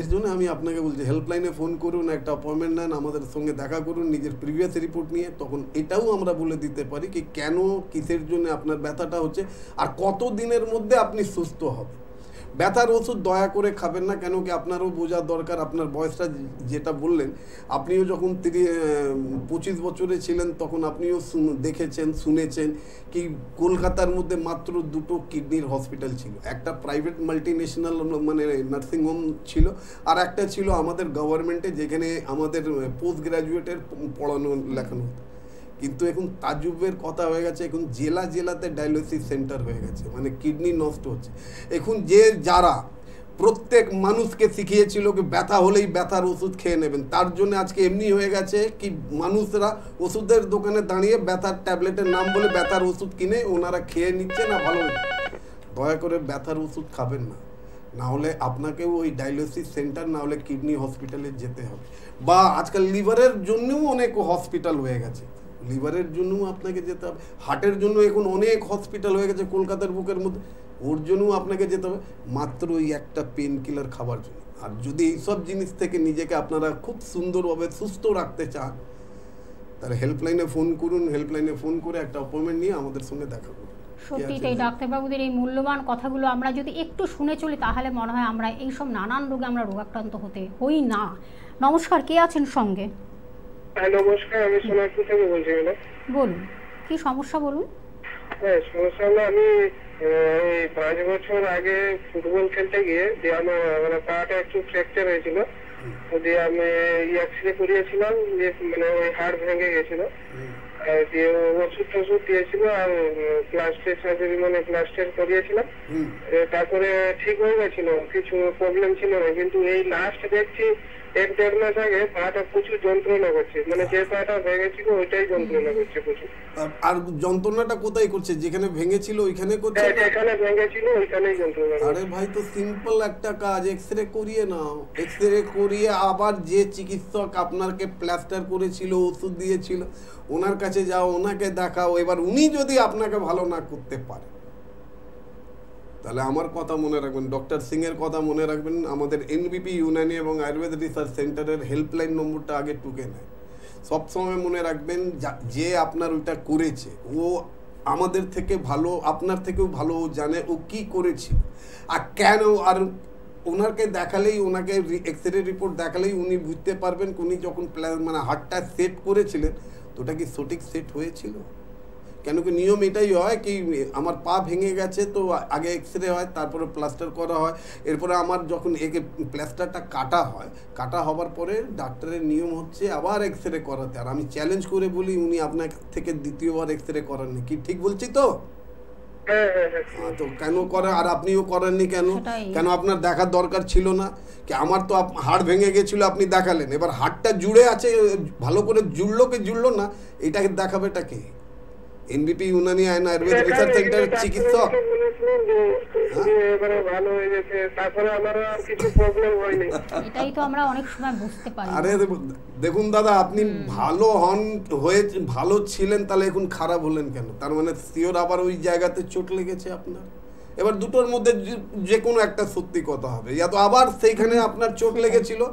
এর জন্য আমি আপনাকে বলছি হেল্পলাইনে ফোন করুন, একটা অ্যাপয়েন্টমেন্ট নেন, আমাদের সঙ্গে দেখা করুন, নিজের প্রিভিয়াস রিপোর্ট নিয়ে, তখন এটাও আমরা বলে দিতে পারি কি কেন, কিসের জন্য আপনার ব্যথাটা হচ্ছে, আর কত দিনের মধ্যে আপনি সুস্থ হবেন। ব্যথার ওষুধ দয়া করে খাবেন না কেন কি আপনারও বোঝার দরকার, আপনার বয়সটা যেটা বললেন, আপনিও যখন তিনি পঁচিশ বছরে ছিলেন, তখন আপনিও দেখেছেন, শুনেছেন কি কলকাতার মধ্যে মাত্র দুটো কিডনির হসপিটাল ছিল। একটা প্রাইভেট মাল্টি ন্যাশনাল মানে নার্সিংহোম ছিল, আর একটা ছিল আমাদের গভর্নমেন্টে, যেখানে আমাদের পোস্ট গ্রাজুয়েটের পড়ানো, লেখানো হতো। কিন্তু এখন তাজুবের কথা হয়ে গেছে, এখন জেলা জেলাতে ডায়ালিসিস সেন্টার হয়ে গেছে মানে কিডনি নষ্ট হচ্ছে। এখন যে যারা প্রত্যেক মানুষকে শিখিয়েছিল কি ব্যথা হলেই ব্যথার ওষুধ খেয়ে নেবেন, তার জন্য আজকে এমনি হয়ে গেছে কি মানুষরা ওষুধের দোকানে দাঁড়িয়ে ব্যথার ট্যাবলেটের নাম বলে ব্যথার ওষুধ কিনে ওনারা খেয়ে নিচ্ছে না ভালো দয়া করে ব্যথার ওষুধ খাবেন না। না হলে আপনাকেও ওই ডায়ালিসিস সেন্টার না হলে কিডনি হসপিটালে যেতে হবে। বা আজকাল লিভারের জন্যও অনেক হসপিটাল হয়ে গেছে। লিভারের জন্যও আপনাকে যেতে হবে হার্টের জন্য এখন অনেক হসপিটাল হয়ে গেছে কলকাতার বুকের মধ্যে ওর জন্যও আপনাকে যেতে হবে মাত্র ওই একটা পেন কিলার খাবার জন্য। আর যদি এইসব জিনিস থেকে নিজেকে আপনারা খুব সুন্দরভাবে সুস্থ রাখতে চান তাহলে হেল্পলাইনে ফোন করুন হেল্পলাইনে ফোন করে একটা অ্যাপয়েন্টমেন্ট নিয়ে আমাদের সঙ্গে দেখা করুন। সত্যি তাই ডাক্তারবাবুদের এই মূল্যবান কথাগুলো আমরা যদি একটু শুনে চলি তাহলে মনে হয় আমরা এইসব নানান রোগে আমরা রোগাক্রান্ত হতে হই না। নমস্কার কে আছেন সঙ্গে? নমস্কার আমি সোনারপুর থেকে বলছি ম্যাডাম বলুন কি সমস্যা বলুন? হ্যাঁ সমস্যা হলো আমি পাঁচ বছর আগে ফুটবল খেলতে গিয়ে দিয়ে আমার মানে পাটা একটু ফ্র্যাকচার হয়েছিল দিয়ে আমি এক্সরে করিয়েছিলাম যে মানে ওই হাড় ভেঙে গেছিল। আর দিয়ে ওষুধ টষুধ দিয়েছিল আর প্লাস্টিক সার্জারি মানে প্লাস্টার করিয়েছিলাম। তারপরে ঠিক হয়ে গেছিল কিছু প্রবলেম ছিল না কিন্তু এই লাস্ট দেখছি এক দেড় মাস আগে পাটা প্রচুর যন্ত্রণা করছে। মানে যে পাটা ভেঙেছিল ওইটাই যন্ত্রণা করছে প্রচুর। আর- আর যন্ত্রণাটা কোথায় করছে? যেখানে ভেঙেছিল ওইখানে করছে? হ্যাঁ, যেখানে ভেঙেছিল ওইখানেই যন্ত্রণা আরে ভাই তো সিম্পল একটা কাজ এক্সরে করিয়ে নাও। এক্সরে করিয়ে আবার যে চিকিৎসক আপনাকে প্লাস্টার করেছিল ওষুধ দিয়েছিল ওনার কাছে যাও ওনাকে দেখাও। এবার উনি যদি আপনাকে ভালো না করতে পারে তাহলে আমার কথা মনে রাখবেন, ডক্টর সিং এর কথা মনে রাখবেন, আমাদের এনবিপি ইউনানি এবং আয়ুর্বেদ রিসার্চ সেন্টারের হেল্পলাইন নম্বরটা আগে টুকে নেয়। সবসময় মনে রাখবেন, যে আপনার ওইটা করেছে, ও আমাদের থেকে ভালো, আপনার থেকেও ভালো জানে ও কি করেছিল। আর কেন, আর ওনাকে দেখালেই, ওনাকে এক্স রে রিপোর্ট দেখালেই উনি বুঝতে পারবেন, উনি যখন প্লা- মানে হার্টটা সেট করেছিলেন, তো ওটা কি সঠিক সেট হয়েছিল? কেন কি নিয়ম এটাই হয় কি আমার পা ভেঙে গেছে তো আগে এক্স রে হয় তারপরে প্লাস্টার করা হয়। এরপরে আমার যখন একে প্লাস্টারটা কাটা হয় কাটা হবার পরে ডাক্তারের নিয়ম হচ্ছে আবার এক্স রে করাতে। আর আমি চ্যালেঞ্জ করে বলি উনি আপনার থেকে দ্বিতীয়বার এক্স রে করাননি। কি ঠিক বলছি তো? হ্যাঁ হ্যাঁ হ্যাঁ। তো কেন করে আর আপনিও করেননি কেন? কেন আপনার দেখার দরকার ছিল না? কি আমার তো হাড় ভেঙে গেছিল আপনি দেখালেন। এবার হাড়টা জুড়ে আছে ভালো করে জুড়লো কি জুড়লো না এটাকে দেখাবেটা কে এনবিপি ইউনানি আইন আয়ুর্বেদ রিসার্চ সেন্টারের চিকিৎসক। হয়ে? গেছে তারপরে আমার আর কিছু প্রবলেম হয়নি। এটাই তো আমরা অনেক সময় বুঝতে পারি। না। আরে দেব- দেখুন দাদা আপনি ভালো হন হয়ে ভালো ছিলেন তাহলে এখন খারাপ হলেন কেন? তার মানে সিওর আবার ওই জায়গাতে চোট লেগেছে আপনার? এবার দুটোর মধ্যে যে- যে কোনো একটা সত্যি কথা হবে। ইয়া তো আবার সেইখানে আপনার চোট লেগেছিল।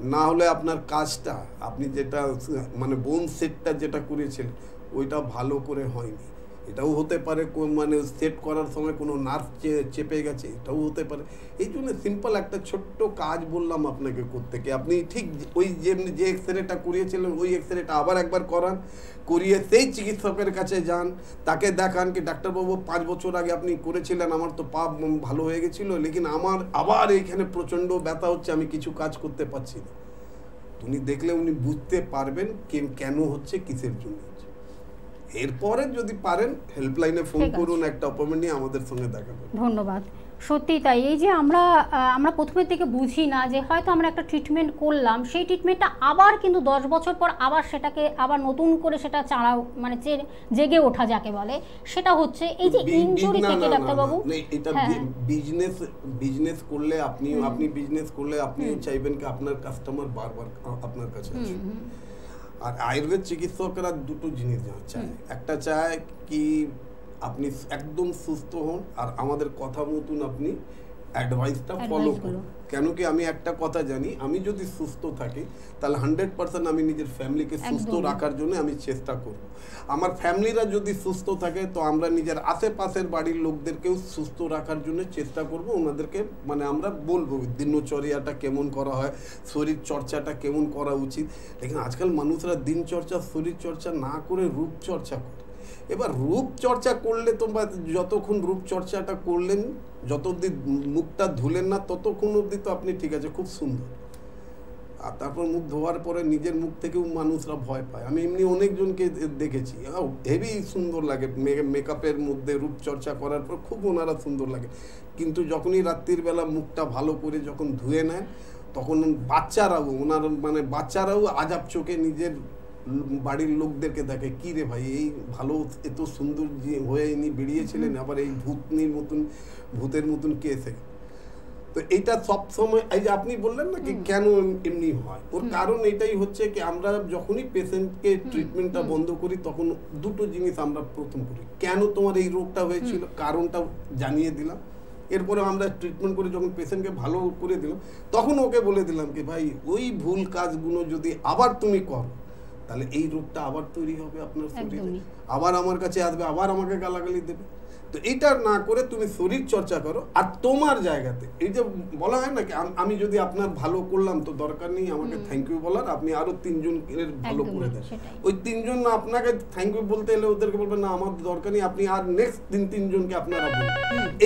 না হলে আপনার কাজটা আপনি যেটা মানে বোন সেটটা যেটা করেছিলেন ওইটা ভালো করে হয়নি। এটাও হতে পারে মানে সেট করার সময় কোনো নার্ভ চেপে গেছে, এটাও হতে পারে। এই জন্য সিম্পল একটা ছোট্ট কাজ বললাম আপনাকে করতে কি আপনি ঠিক ওই যে যে এক্স রেটা করিয়েছিলেন, ওই এক্স রেটা আবার একবার করান, করিয়ে সেই চিকিৎসকের কাছে যান, তাকে দেখান কি, ডাক্তারবাবু পাঁচ বছর আগে আপনি করেছিলেন, আমার তো পা উম ভালো হয়ে গেছিল, লেকিন আমার আবার এইখানে প্রচণ্ড ব্যথা হচ্ছে, আমি কিছু কাজ করতে পারছি না। উনি দেখলে উনি বুঝতে পারবেন কেন হচ্ছে, কিসের জন্য। এরপরে যদি পারেন হেল্পলাইনে ফোন করুন একটা অ্যাপয়েন্টমেন্ট নিয়ে আমাদের সঙ্গে দেখা করুন। ধন্যবাদ। সত্যি তাই এই যে আমরা আমরা প্রথমের থেকে বুঝি না যে হয়তো আমরা একটা ট্রিটমেন্ট করলাম সেই ট্রিটমেন্টটা আবার কিন্তু দশ বছর পর আবার সেটাকে আবার নতুন করে সেটা চালাও মানে জেগে ওঠা যাকে বলে সেটা হচ্ছে এই যে ইনজুরি থেকে ডাক্তারবাবু। এটা হ্যাঁ, বিজনেস বিজনেস করলে আপনি আপনি বিজনেস করলে আপনি চাইবেন কি আপনার কাস্টমার বারবার আপনার কাছে আসে আর আয়ুর্বেদ চিকিৎসকরা দুটো জিনিস চায়। একটা চায় কি আপনি একদম সুস্থ হন আর আমাদের কথা মতন আপনি অ্যাডভাইসটা ফলো করুন। কেন কি আমি একটা কথা জানি? আমি যদি সুস্থ থাকি তাহলে হান্ড্রেড পার্সেন্ট আমি নিজের ফ্যামিলিকে সুস্থ রাখার জন্য আমি চেষ্টা করব। আমার ফ্যামিলিরা যদি সুস্থ থাকে তো আমরা নিজের আশেপাশের বাড়ির লোকদেরকেও সুস্থ রাখার জন্য চেষ্টা করব। ওনাদেরকে মানে আমরা বলব দিনচর্যাটা কেমন করা হয় শরীর চর্চাটা কেমন করা উচিত। লেকিন আজকাল মানুষরা দিনচর্চা শরীর চর্চা না করে রূপচর্চা করে। এবার রূপ চর্চা করলে তো বা যতক্ষণ রূপ চর্চাটা করলেন যত অব্দি মুখটা ধুলেন না, ততক্ষণ অবধি তো আপনি ঠিক আছে, খুব সুন্দর। আর তারপর মুখ ধোয়ার পরে নিজের মুখ থেকেও মানুষরা ভয় পায়। আমি এমনি অনেকজনকে দেখেছি হেভি সুন্দর লাগে মেকআপের মধ্যে রূপচর্চা করার পর খুব ওনারা সুন্দর লাগে। কিন্তু যখনই রাত্রির বেলা মুখটা ভালো করে যখন ধুয়ে নেয় তখন বাচ্চারাও, ওনার মানে বাচ্চারাও আজাব চোখে নিজের বাড়ির লোকদেরকে দেখে কি রে ভাই এই ভালো এত সুন্দর যে হয়ে ইনি বেরিয়েছিলেন আবার এই ভূতনির মতন ভূতের মতন কে এসে তো এটা সব সময় এই যে আপনি বললেন না কি কেন এমনি হয়? ওর কারণ এটাই হচ্ছে কি আমরা যখনই পেশেন্টকে ট্রিটমেন্টটা বন্ধ করি তখন দুটো জিনিস আমরা প্রথম করি। কেন তোমার এই রোগটা হয়েছিল? কারণটা জানিয়ে দিলাম। এরপরে আমরা ট্রিটমেন্ট করে যখন পেশেন্টকে ভালো করে দিলাম তখন ওকে বলে দিলাম কি ভাই ওই ভুল কাজগুলো যদি আবার তুমি করো তাহলে এই রোগটা আবার তৈরি হবে আপনার শরীরে আবার আমার কাছে আসবে আবার আমাকে গালাগালি দেবে। তো এটা না করে তুমি শরীর চর্চা করো। আর তোমার জায়গাতে এই যে বলা হয় না কি আমি যদি আপনার ভালো করলাম তো দরকার নেই আমাকে থ্যাংক ইউ বলার আপনি আরও তিনজন এর ভালো করে দেন। ওই তিনজন না আপনাকে থ্যাংক ইউ বলতে এলে ওদেরকে বলবেন না আমার দরকার নেই আপনি আর নেক্সট তিন তিনজনকে আপনারা বলুন।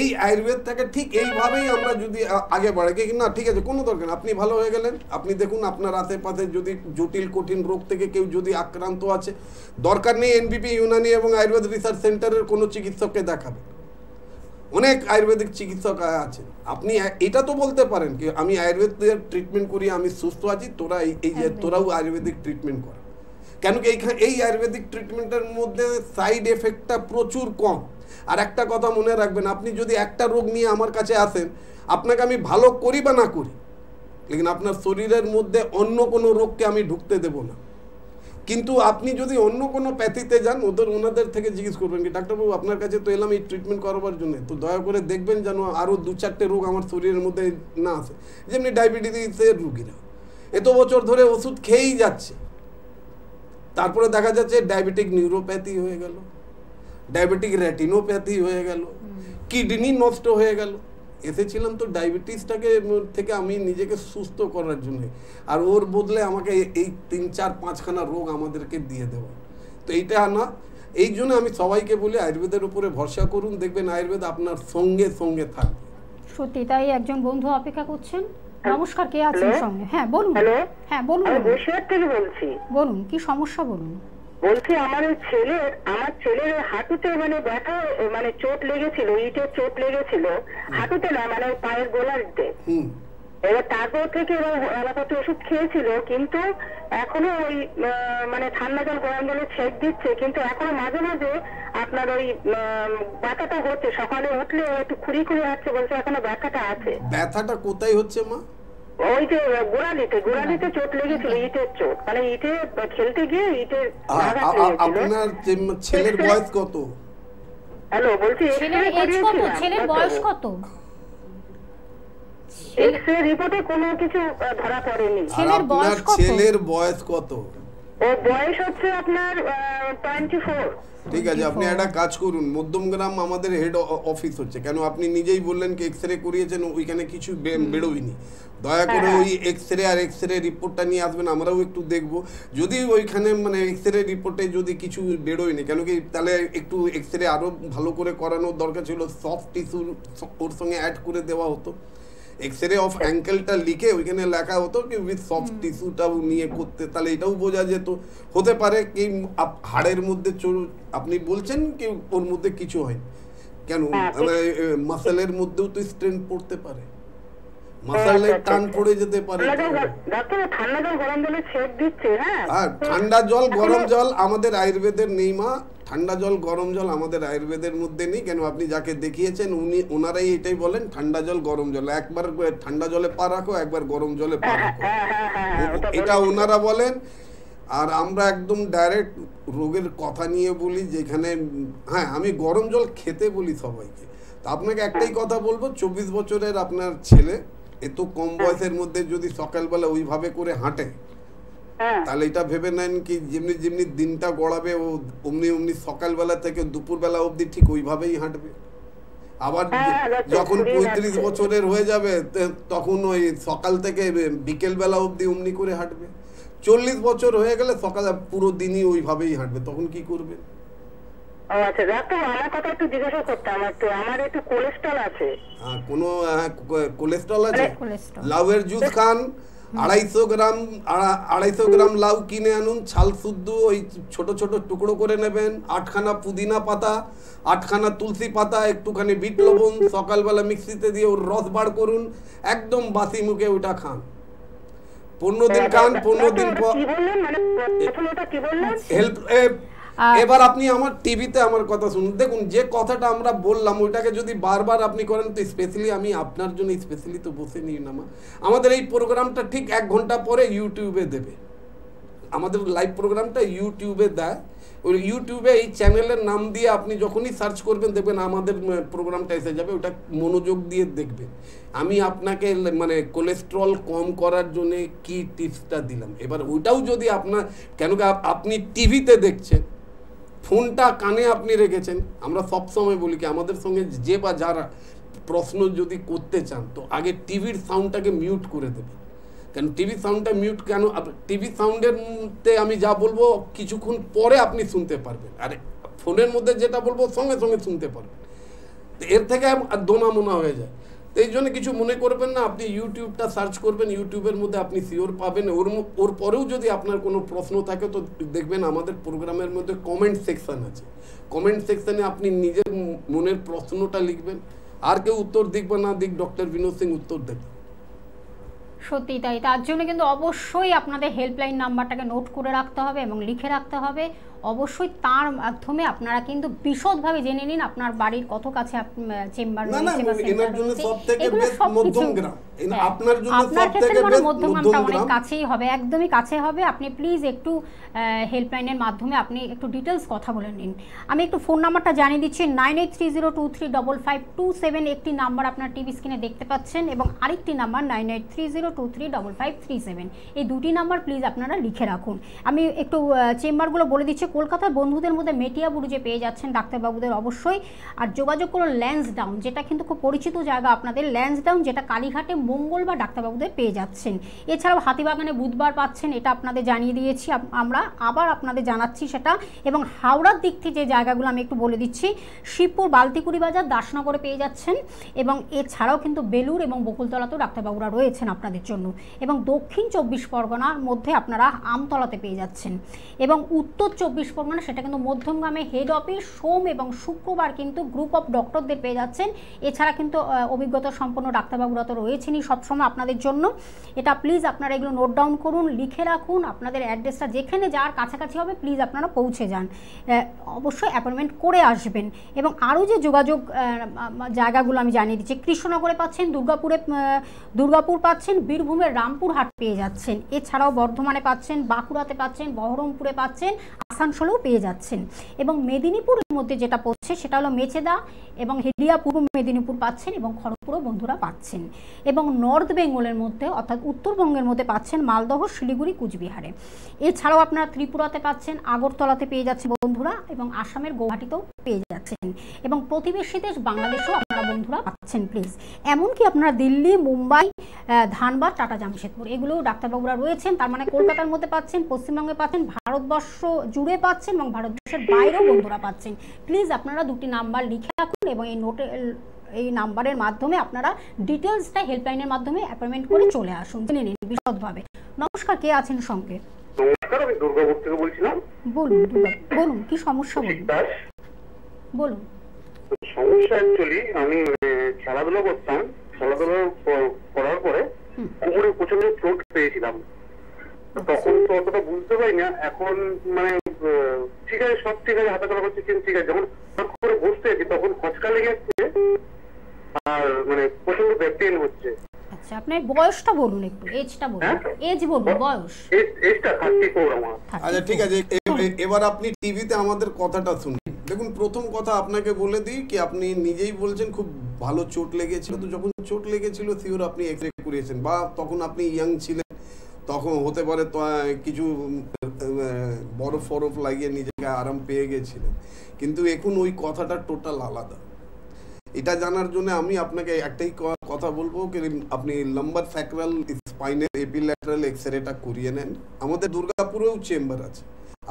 এই আয়ুর্বেদটাকে ঠিক এইভাবেই আমরা যদি আগে বাড়াই কি না ঠিক আছে কোনো দরকার নেই। আপনি ভালো হয়ে গেলেন। আপনি দেখুন আপনার আশেপাশে যদি জটিল কঠিন রোগ থেকে কেউ যদি আক্রান্ত আছে দরকার নেই এনবিপি ইউনানি এবং আয়ুর্বেদ রিসার্চ সেন্টারের কোনো চিকিৎসককে দেখাবেন অনেক আয়ুর্বেদিক চিকিৎসক আছে আপনি এটা তো বলতে পারেন কি আমি আয়ুর্বেদের ট্রিটমেন্ট করি আমি সুস্থ আছি তোরা এই- এই যে তোরাও আয়ুর্বেদিক ট্রিটমেন্ট কর। কেন কি এইখানে এই আয়ুর্বেদিক ট্রিটমেন্টের মধ্যে সাইড এফেক্টটা প্রচুর কম। আর একটা কথা মনে রাখবেন আপনি যদি একটা রোগ নিয়ে আমার কাছে আসেন আপনাকে আমি ভালো করি বা না করি লেকিন আপনার শরীরের মধ্যে অন্য কোনো রোগকে আমি ঢুকতে দেব না। কিন্তু আপনি যদি অন্য কোনো প্যাথিতে যান ওদের ওনাদের থেকে জিজ্ঞেস করবেন কি ডাক্তারবাবু আপনার কাছে তো এলাম এই ট্রিটমেন্ট করাবার জন্য। তো দয়া করে দেখবেন যেন আরও দু চারটে রোগ আমার শরীরের মধ্যে না আসে। যেমনি ডায়াবেটিসের রুগীরা। এত বছর ধরে ওষুধ খেয়েই যাচ্ছে। তারপরে দেখা যাচ্ছে ডায়াবেটিক নিউরোপ্যাথি হয়ে গেল ডায়াবেটিক রেটিনোপ্যাথি হয়ে গেল কিডনি নষ্ট হয়ে গেল। এসেছিলাম তো ডায়াবেটিসটাকে থেকে আমি নিজেকে সুস্থ করার জন্য। আর ওর বদলে আমাকে এই তিন চার পাঁচখানা রোগ আমাদেরকে দিয়ে দেওয়া। তো এইটা না এই জন্য আমি সবাইকে বলি আয়ুর্বেদের উপরে ভরসা করুন দেখবেন আয়ুর্বেদ আপনার সঙ্গে সঙ্গে থাকবে। সত্যি তাই একজন বন্ধু অপেক্ষা করছেন। নমস্কার কে আছেন সঙ্গে? হ্যাঁ বলুন। হ্যাঁ বলুন। বলুন। থেকে বলছি। বলুন কি সমস্যা বলুন? বলছি আমার ওই ছেলের আমার ছেলের হাঁটুতে মানে ব্যথা মানে চোট লেগেছিল ইটের চোট লেগেছিল হাঁটুতে না মানে পায়ের গোলারিতে এবার তারপর থেকে এলাকাতে ওষুধ খেয়েছিল কিন্তু এখনও ওই মানে ঠান্ডা জল গরম জলে ছেক দিচ্ছে কিন্তু এখনও মাঝে মাঝে আপনার ওই ব্যথাটা হচ্ছে সকালে উঠলে একটু খুঁড়ি খুঁড়ি আসছে বলছে এখনও ব্যথাটা আছে। ব্যথাটা কোথায় হচ্ছে মা? ওই যে গোড়ালিতে গোড়ালিতে চোট লেগেছিল ইটের চোট। মানে ইটে খেলতে গিয়ে ইটের আপনার ছেলের বয়স কত? হ্যালো বলছি ছেলের কত? ছেলের বয়স কত? এক্স রে রিপোর্টে কোনো কিছু আহ, ধরা পড়েনি। কত? ছেলের বয়স কত? বয়স হচ্ছে আপনার ঠিক আছে আপনি একটা কাজ করুন। মধ্যমগ্রাম আমাদের হেড অফিস হচ্ছে। কেন আপনি নিজেই বললেন কি এক্স রে করিয়েছেন ওইখানে কিছু বেরোয়নি। দয়া করে ওই এক্স রে আর এক্স রে রিপোর্টটা নিয়ে আসবেন আমরাও একটু দেখব। যদি ওইখানে মানে এক্স রে রিপোর্টে যদি কিছু বেরোয়নি কেন কি তাহলে একটু এক্স রে আরও ভালো করে করানোর দরকার ছিল সফট টিস্যু ওর সঙ্গে অ্যাড করে দেওয়া হতো। এক্স রে অফ অ্যাঙ্কেলটা লিখে ওইখানে লেখা হতো কি উইথ সফট টিস্যুটাও নিয়ে করতে তাহলে এটাও বোঝা যেত। হতে পারে কি হাড়ের মধ্যে আপনি বলছেন কি ওর মধ্যে কিছু হয়। কেন? হ্যাঁ, মাসেলের মধ্যেও তো স্ট্রেন পড়তে পারে। মাসালের আচ্ছা, টান আচ্ছা। পড়ে যেতে পারে। ঠান্ডা জল হ্যাঁ? আর ঠান্ডা জল গরম জল আমাদের আয়ুর্বেদের নেই মা। ঠান্ডা জল গরম জল আমাদের আয়ুর্বেদের মধ্যে নেই। কেন? আপনি যাকে দেখিয়েছেন উনি ওনারাই এটাই বলেন ঠান্ডা জল গরম জল। একবার ঠান্ডা জলে পা রাখো একবার গরম জলে পা রাখো। হ্যাঁ হ্যাঁ হ্যাঁ এটা ওনারা বলেন। আর আমরা একদম ডাইরেক্ট রোগের কথা নিয়ে বলি যেখানে হ্যাঁ আমি গরম জল খেতে বলি সবাইকে। তা আপনাকে একটাই কথা বলব চব্বিশ বছরের আপনার ছেলে এত কম বয়সের মধ্যে যদি সকালবেলা ওইভাবে করে হাঁটে তাহলে এটা ভেবে নেন কি যেমনি যেমনি দিনটা গড়াবে ও অমনি অমনি সকালবেলা থেকে দুপুরবেলা অবধি ঠিক ওইভাবেই হাঁটবে। আবার হ্যাঁ, যখন পঁয়ত্রিশ বছরের হয়ে যাবে তখন ওই সকাল থেকে বিকেল বেলা অবধি অমনি করে হাঁটবে। চল্লিশ বছর হয়ে গেলে সকালে পুরো দিনই ওইভাবেই হাঁটবে তখন কি করবে? আচ্ছা ডাক্তার আমার কথা একটু জিজ্ঞাসা করতাম একটু আমার একটু কোলেস্ট্রল আছে। আহ, কোনো আহ, কোলেস্ট্রল আছে? লাউয়ের জুস খান আড়াইশো গ্রাম আড়াইশো গ্রাম লাউ কিনে আনুন ছাল শুদ্ধ ওই ছোট ছোট টুকরো করে নেবেন আটখানা পুদিনা পাতা আটখানা তুলসী পাতা একটুখানি বিট লবণ সকালবেলা মিক্সিতে দিয়ে ওর রস বার করুন একদম বাসি মুখে ওটা খান। পনেরো দিন খান পনেরো দিন পর মানে হেল্প এবার আপনি আমার টিভিতে আমার কথা শুনুন। দেখুন, যে কথাটা আমরা বললাম, ওইটাকে যদি বারবার আপনি করেন, তো স্পেশালি আমি আপনার জন্য স্পেশালি তো বসে নিই না আমাদের এই প্রোগ্রামটা ঠিক এক ঘণ্টা পরে ইউটিউবে দেবে। আমাদের লাইভ প্রোগ্রামটা ইউটিউবে দেয়। ওই ইউটিউবে এই চ্যানেলের নাম দিয়ে আপনি যখনই সার্চ করবেন, দেখবেন আমাদের প্রোগ্রামটা এসে যাবে, ওটা মনোযোগ দিয়ে দেখবেন। আমি আপনাকে মানে কোলেস্ট্রল কম করার জন্য কি টিপসটা দিলাম? এবার ওইটাও যদি আপনার কেন আপনি টিভিতে দেখছেন ফোনটা কানে আপনি রেখেছেন, আমরা সব সময় বলি কি, আমাদের সঙ্গে যে বা যারা প্রশ্ন যদি করতে চান, তো আগে টিভির সাউন্ডটাকে মিউট করে দেবে। কেন টিভি সাউন্ডটা মিউট কেন? টিভি সাউন্ডের মধ্যে আমি যা বলব, কিছুক্ষণ পরে আপনি শুনতে পারবেন। আর, ফোনের মধ্যে যেটা বলব, সঙ্গে সঙ্গে শুনতে পারবেন। এর থেকে দোনা মোনা হয়ে যায়। তো এই জন্য কিছু মনে করবেন না, আপনি ইউটিউবটা সার্চ করবেন, ইউটিউবের মধ্যে আপনি সিওর পাবেন। ওর ওর পরেও যদি আপনার কোনো প্রশ্ন থাকে, তো দেখবেন আমাদের প্রোগ্রামের মধ্যে কমেন্ট সেকশন আছে। কমেন্ট সেকশানে আপনি নিজের মনের প্রশ্নটা লিখবেন। আর কেউ উত্তর দিক বা না দিক ডক্টর বিনোদ সিং উত্তর দেবে। সত্যি তাই। তার জন্য কিন্তু অবশ্যই আপনাদের হেল্পলাইন নাম্বারটাকে নোট করে রাখতে হবে এবং লিখে রাখতে হবে। অবশ্যই তার মাধ্যমে আপনারা কিন্তু বিশদভাবে জেনে নিন আপনার বাড়ির কত কাছে চেম্বার হ্যাঁ, আপনার ক্ষেত্রে মানে best মধ্যমগ্রামটা অনেক কাছেই হবে একদমই কাছে হবে। আপনি প্লিজ একটু হেল্পলাইনের মাধ্যমে আপনি একটু ডিটেলস কথা বলে নিন। আমি একটু ফোন নাম্বারটা জানিয়ে দিচ্ছি nine eight three zero two three double five two seven একটি নাম্বার আপনার টিভি স্ক্রিনে দেখতে পাচ্ছেন এবং আরেকটি number nine eight three zero two three double five three seven এই দুটি নাম্বার প্লিজ আপনারা লিখে রাখুন। আমি একটু চেম্বারগুলো বলে দিচ্ছি কলকাতার বন্ধুদের মধ্যে মেটিয়া বুরুজে পেয়ে যাচ্ছেন ডাক্তারবাবুদের অবশ্যই। আর যোগাযোগ করুন ল্যান্স ডাউন, যেটা কিন্তু খুব পরিচিত জায়গা আপনাদের। ল্যান্স ডাউন, যেটা কালীঘাটে মঙ্গলবার ডাক্তারবাবুদের পেয়ে যাচ্ছেন। এছাড়াও হাতিবাগানে বুধবার পাচ্ছেন, এটা আপনাদের জানিয়ে দিয়েছি। আমরা আবার আপনাদের জানাচ্ছি সেটা। এবং হাওড়ার দিক থেকে যে জায়গাগুলো আমি একটু বলে দিচ্ছি, শিবপুর বালতিকুড়ি বাজার দাসনগরে পেয়ে যাচ্ছেন। এবং এছাড়াও কিন্তু বেলুর এবং বকুলতলাতেও ডাক্তারবাবুরা রয়েছেন আপনাদের জন্য। এবং দক্ষিণ চব্বিশ পরগনার মধ্যে আপনারা আমতলাতে পেয়ে যাচ্ছেন। এবং উত্তর চব্বিশ পরগনা, সেটা কিন্তু মধ্যমগ্রামে হেড অফিস সোম এবং শুক্রবার কিন্তু গ্রুপ অফ ডক্টরদের পেয়ে যাচ্ছেন। এছাড়া কিন্তু অভিজ্ঞতা সম্পন্ন ডাক্তারবাবুরা তো রয়েছেনই সবসময় আপনাদের জন্য। এটা প্লিজ আপনারা এগুলো নোট ডাউন করুন, লিখে রাখুন, আপনাদের অ্যাড্রেসটা যেখানে যার কাছাকাছি হবে প্লিজ আপনারা পৌঁছে যান। অবশ্যই অ্যাপয়েন্টমেন্ট করে আসবেন। এবং আরও যে যোগাযোগ জায়গাগুলো আমি জানিয়ে দিচ্ছি, কৃষ্ণনগরে পাচ্ছেন, দুর্গাপুরে দুর্গাপুর পাচ্ছেন, বীরভূমের রামপুরহাট পেয়ে যাচ্ছেন। এছাড়াও বর্ধমানে পাচ্ছেন, বাঁকুড়াতে পাচ্ছেন, বহরমপুরে পাচ্ছেন আসানসোলেও পেয়ে যাচ্ছেন। এবং মেদিনীপুরের মধ্যে যেটা পড়ছে সেটা হলো মেচেদা এবং হেডিয়া পূর্ব মেদিনীপুর পাচ্ছেন এবং খড়গপুরও বন্ধুরা পাচ্ছেন। এবং নর্থ বেঙ্গলের মধ্যে অর্থাৎ উত্তরবঙ্গের মধ্যে পাচ্ছেন মালদহ, শিলিগুড়ি, কুচবিহারে। এছাড়াও আপনারা ত্রিপুরাতে পাচ্ছেন, আগরতলাতে পেয়ে যাচ্ছে বন্ধুরা এবং আসামের গৌহাটিতেও পেয়ে যাচ্ছেন। এবং প্রতিবেশী দেশ বাংলাদেশেও বন্ধুরা পাচ্ছেন প্লিজ এমনকি আপনারা দিল্লি মুম্বাই ধানবাদ টাটা জামশেদপুর এগুলোও ডাক্তারবাবুরা রয়েছেন। তার মানে কলকাতার মধ্যে পাচ্ছেন পশ্চিমবঙ্গে পাচ্ছেন ভারতবর্ষ জুড়ে পাচ্ছেন এবং ভারতবর্ষের বাইরেও বন্ধুরা পাচ্ছেন। প্লিজ আপনারা দুটি নাম্বার লিখে রাখুন এবং এই নোটে এই নাম্বারের মাধ্যমে আপনারা ডিটেলসটা হেল্পলাইনের মাধ্যমে অ্যাপয়েন্টমেন্ট করে চলে আসুন জেনে নিন বিশদভাবে। নমস্কার কে আছেন সঙ্গে? নমস্কার আমি দুর্গাপুর থেকে বলছিলাম। বলুন বলুন কি সমস্যা বলুন? বলুন। সমস্যা অ্যাকচুয়ালি আমি মানে, খেলাধুলা করতাম। খেলাধুলা করার পরে। কোমরে প্রচণ্ড চোট পেয়েছিলাম। তখন তো অতটা বুঝতে পারি না এখন মানে ঠিক আছে সব ঠিক আছে করা করছি কিন্তু ঠিক আছে। যখন হঠাৎ করে বসতে আছি তখন খচকা লেগে যাচ্ছে আর মানে প্রচণ্ড পেন হচ্ছে। আচ্ছা আপনার বয়সটা বলুন একটু এজটা বলুন। হ্যাঁ? এজ বলুন বয়স। এজটা থার্টি ফোর আমার। আচ্ছা ঠিক আছে এবার আপনি টিভিতে আমাদের কথাটা শুনুন। দেখুন প্রথম কথা আপনাকে বলে দিই কি আপনি নিজেই বলছেন খুব ভালো চোট লেগেছিল তো যখন চোট লেগেছিল সিওর আপনি এক্স রে করিয়েছেন। বা তখন আপনি ইয়াং ছিলেন তখন হতে পারে তো কিছু বরফ ফরফ লাগিয়ে নিজেকে আরাম পেয়ে গেছিলেন। কিন্তু এখন ওই কথাটা টোটাল আলাদা। এটা জানার জন্য আমি আপনাকে একটাই কথা বলব আপনি লাম্বার স্যাক্রাল স্পাইনের এপিল্যাটারাল এক্সরেটা করিয়ে নেন। আমাদের দুর্গাপুরেও চেম্বার আছে।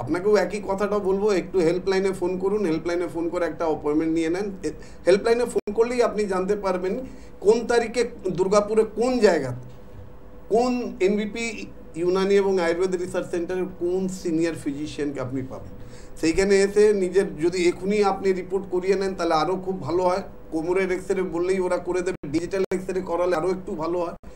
আপনাকেও একই কথাটা বলব, একটু হেল্পলাইনে ফোন করুন হেল্পলাইনে ফোন করে একটা অ্যাপয়েন্টমেন্ট নিয়ে নেন। হেল্পলাইনে ফোন করলেই আপনি জানতে পারবেন কোন তারিখে দুর্গাপুরে কোন জায়গাতে কোন এনবিপি ইউনানি এবং আয়ুর্বেদ রিসার্চ সেন্টারের কোন সিনিয়র ফিজিশিয়ানকে আপনি পাবেন। সেইখানে এসে নিজের যদি এখনই আপনি রিপোর্ট করিয়ে নেন, তাহলে আরও খুব ভালো হয়। কোমরের এক্স রে বললেই ওরা করে দেবে ডিজিটাল এক্স রে করালে আরও একটু ভালো হয়।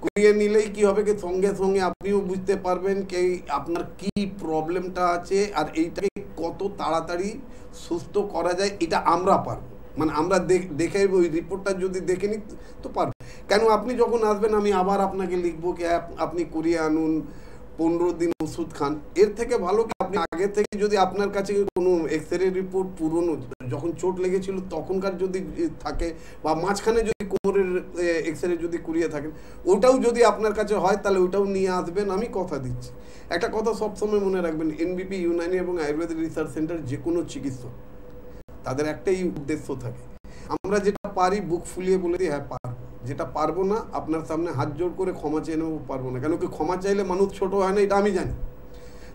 করিয়ে নিলেই কি হবে কি, সঙ্গে সঙ্গে আপনিও বুঝতে পারবেন কি আপনার কি প্রবলেমটা আছে, আর এইটাকে কত তাড়াতাড়ি সুস্থ করা যায়, এটা আমরা পারব। মানে আমরা দেখ- ওই রিপোর্টটা যদি দেখে নিই, তো পারব। কেন আপনি যখন আসবেন, আমি আবার আপনাকে লিখব কি, আপ- আপনি করিয়ে আনুন। পনেরো দিন ওষুধ খান। এর থেকে ভালো কি আপনি আগে থেকে যদি আপনার কাছে কোনো এক্স রে রিপোর্ট পুরনো, যখন চোট লেগেছিল তখনকার যদি থাকে বা মাঝখানে যদি কোমরের এক্স রে যদি কুড়িয়ে থাকেন, ওটাও যদি আপনার কাছে হয় তাহলে ওটাও নিয়ে আসবেন, আমি কথা দিচ্ছি। একটা কথা সবসময় মনে রাখবেন এনবিপি ইউনানি এবং আয়ুর্বেদিক রিসার্চ সেন্টার যে কোনো চিকিৎসক, তাদের একটাই উদ্দেশ্য থাকে। আমরা যেটা পারি, বুক ফুলিয়ে বলে দিই হ্যাঁ পারব। যেটা পারব না, আপনার সামনে হাত জোর করে ক্ষমা চেয়ে নেব, পারব না। কেন কি ক্ষমা চাইলে মানুষ ছোট হয় না, এটা আমি জানি।